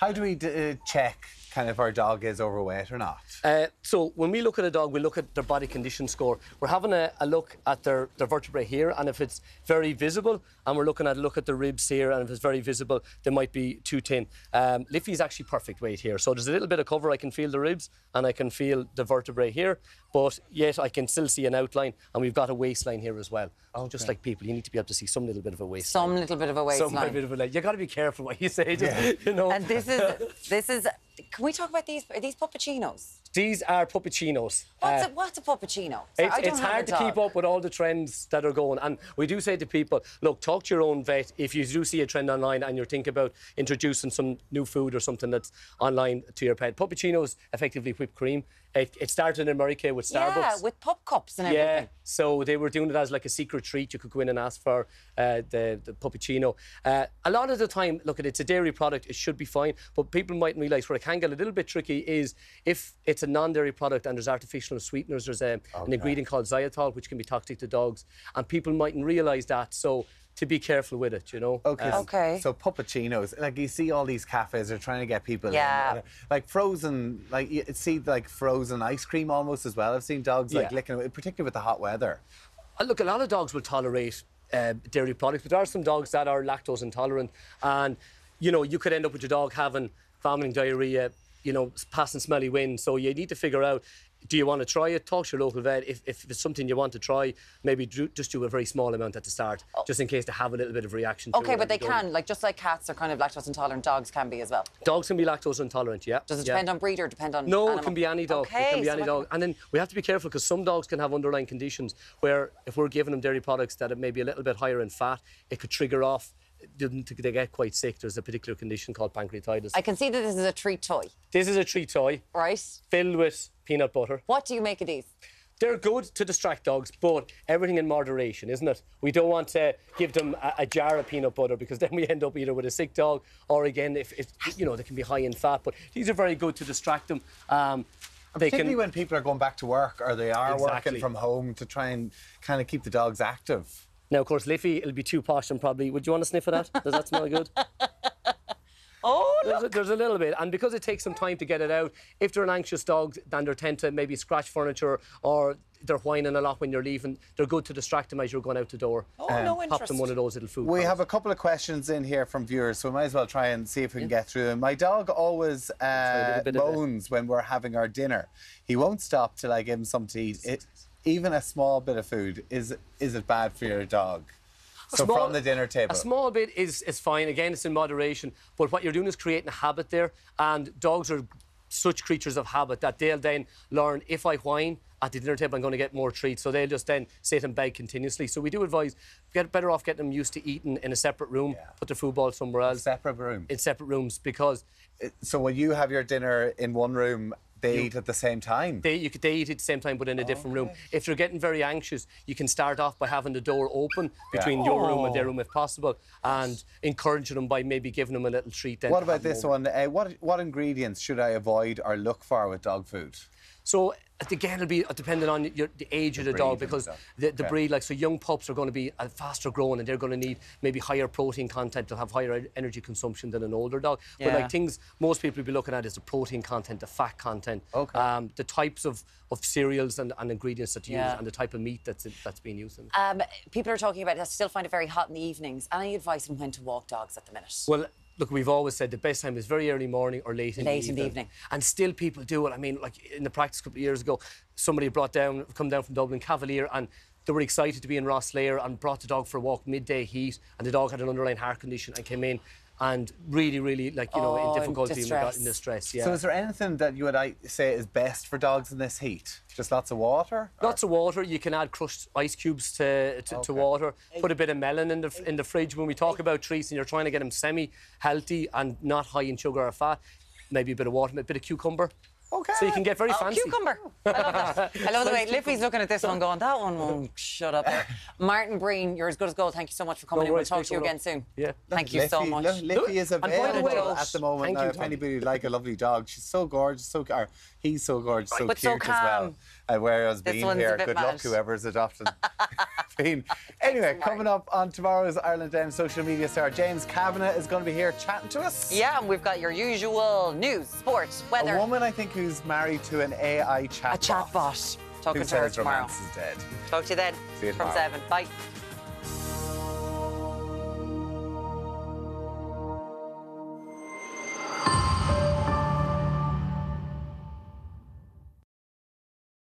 How do we d- uh, check kind of our dog is overweight or not? Uh, so when we look at a dog, we look at their body condition score. We're having a, a look at their, their vertebrae here, and if it's very visible, and we're looking at a look at the ribs here, and if it's very visible, they might be too thin. Um, Liffey's actually perfect weight here, so there's a little bit of cover. I can feel the ribs, and I can feel the vertebrae here, but yet I can still see an outline, and we've got a waistline here as well. So just like people, you need to be able to see some little bit of a waistline. Some little bit of a waistline. Some little bit of a leg. You've got to be careful what you say. Just, you know. And this is this is. Can we talk about these? Are these puppuccinos? These are puppuccinos. What's Uh, a what's a puppuccino? Sorry, It's, I don't it's hard to keep up with all the trends that are going. And we do say to people, look, talk to your own vet. If you do see a trend online and you're thinking about introducing some new food or something that's online to your pet, puppuccinos effectively whipped cream. It, it started in America with Starbucks. Yeah, with pup cups and everything. Yeah, so they were doing it as like a secret treat. You could go in and ask for uh, the, the puppuccino. Uh, a lot of the time, look, at it's a dairy product, it should be fine, but people mightn't realise where it can get a little bit tricky is if it's a non dairy product and there's artificial sweeteners, there's a, an ingredient called xylitol, which can be toxic to dogs, and people mightn't realise that. So to be careful with it, you know. Okay. Um, So puppuccinos, like you see all these cafes are trying to get people Yeah. uh, like frozen, like you see like frozen ice cream almost as well. I've seen dogs like Yeah. licking it, particularly with the hot weather. Uh, Look, a lot of dogs will tolerate uh, dairy products, but there are some dogs that are lactose intolerant, and you know you could end up with your dog having vomiting diarrhea, you know, passing smelly wind. So you need to figure out. Do you want to try it? Talk to your local vet. If, if it's something you want to try, maybe do, just do a very small amount at the start, oh. just in case they have a little bit of reaction. Okay, but they can, like just like cats are kind of lactose intolerant, dogs can be as well. Dogs can be lactose intolerant, yeah. Does it yeah. depend on breed or depend on No, animal? it can be any dog. Okay, it can be so any dog. And then we have to be careful because some dogs can have underlying conditions where if we're giving them dairy products that it may be a little bit higher in fat, it could trigger off. Them to- They get quite sick. There's a particular condition called pancreatitis. I can see that this is a treat toy. This is a treat toy. Right. Filled with peanut butter. What do you make of these? They're good to distract dogs, but everything in moderation, isn't it? We don't want to give them a, a jar of peanut butter because [laughs] then we end up either with a sick dog or again, if, if you know, they can be high in fat. But these are very good to distract them. Um, they Particularly can. when people are going back to work or they are Exactly. working from home to try and kind of keep the dogs active. Now, of course, Liffey, it'll be too posh and probably. Would you want to sniff of that? Does that smell good? [laughs] Oh, there's a, there's a little bit, and because it takes some time to get it out, if they're an anxious dog, then they tend to maybe scratch furniture or they're whining a lot when you're leaving. They're good to distract them as you're going out the door. Oh, no Pop them one of those little food. We pouches. have a couple of questions in here from viewers, so we might as well try and see if we can get through them. My dog always uh, bit of a- moans when we're having our dinner. He won't stop till I give him something to eat. It, even a small bit of food is is it bad for your dog? A So small- from the dinner table. A small bit is, is fine. Again, it's in moderation. But what you're doing is creating a habit there. And dogs are such creatures of habit that they'll then learn if I whine at the dinner table, I'm going to get more treats. So they'll just then sit and beg continuously. So we do advise get better off getting them used to eating in a separate room, put the food ball somewhere else. Separate room. In separate rooms because. Uh, so when you have your dinner in one room, they eat at the same time. They, you they eat at the same time, but in a different room. If they're getting very anxious, you can start off by having the door open between your room and their Oh. room if possible, and encouraging them by maybe giving them a little treat. Then What about this one? Uh, what what ingredients should I avoid or look for with dog food? So again, it'll be depending on your, the age of the, dog because the, the Okay. breed, like so, young pups are going to be uh, faster growing and they're going to need maybe higher protein content. They'll have higher energy consumption than an older dog. But like things most people will be looking at is the protein content, the fat content, um, the types of, of cereals and, and ingredients that you Yeah. use, and the type of meat that's that's being used. In. Um, people are talking about. I still find it very hot in the evenings. Any advice on when to walk dogs at the minute? Well, look, we've always said the best time is very early morning or late in Late the in the evening. evening. And still people do it. I mean, like in the practice a couple of years ago, somebody brought down, come down from Dublin Cavalier and they were excited to be in Rosslare and brought the dog for a walk midday heat and the dog had an underlying heart condition and came in and really, really like, you know, Oh, in in difficulty and we got distress. in distress. Yeah. So is there anything that you would I, say is best for dogs in this heat? Just lots of water? Lots of water. You can add crushed ice cubes to, to, to water. Put a bit of melon in the in the fridge. When we talk about treats and you're trying to get them semi-healthy and not high in sugar or fat, maybe a bit of water, a bit of cucumber. Okay. So you can get very Oh, fancy. cucumber. [laughs] I love that. I love the way Nice Liffey's looking at this one going, that one won't [laughs] shut up. there." Martin Breen, you're as good as gold. Thank you so much for coming No in. We'll talk to you again up. soon. Yeah. Thank you so much. Li- Liffey is And by the available way- at the moment. Thank now, you, if anybody would like a lovely dog, she's so gorgeous, so or he's so gorgeous, so But so cute as well. Whereas This being here, good mad. luck whoever's adopted. [laughs] Bean. Anyway, coming up on tomorrow's Ireland AM social media star, James Kavanagh is going to be here chatting to us. Yeah, and we've got your usual news, sports, weather. A woman, I think, who's married to an AI chatbot. A chatbot. Talking who to her tomorrow. romance is dead. Talk to you then See you from tomorrow. 7. Bye.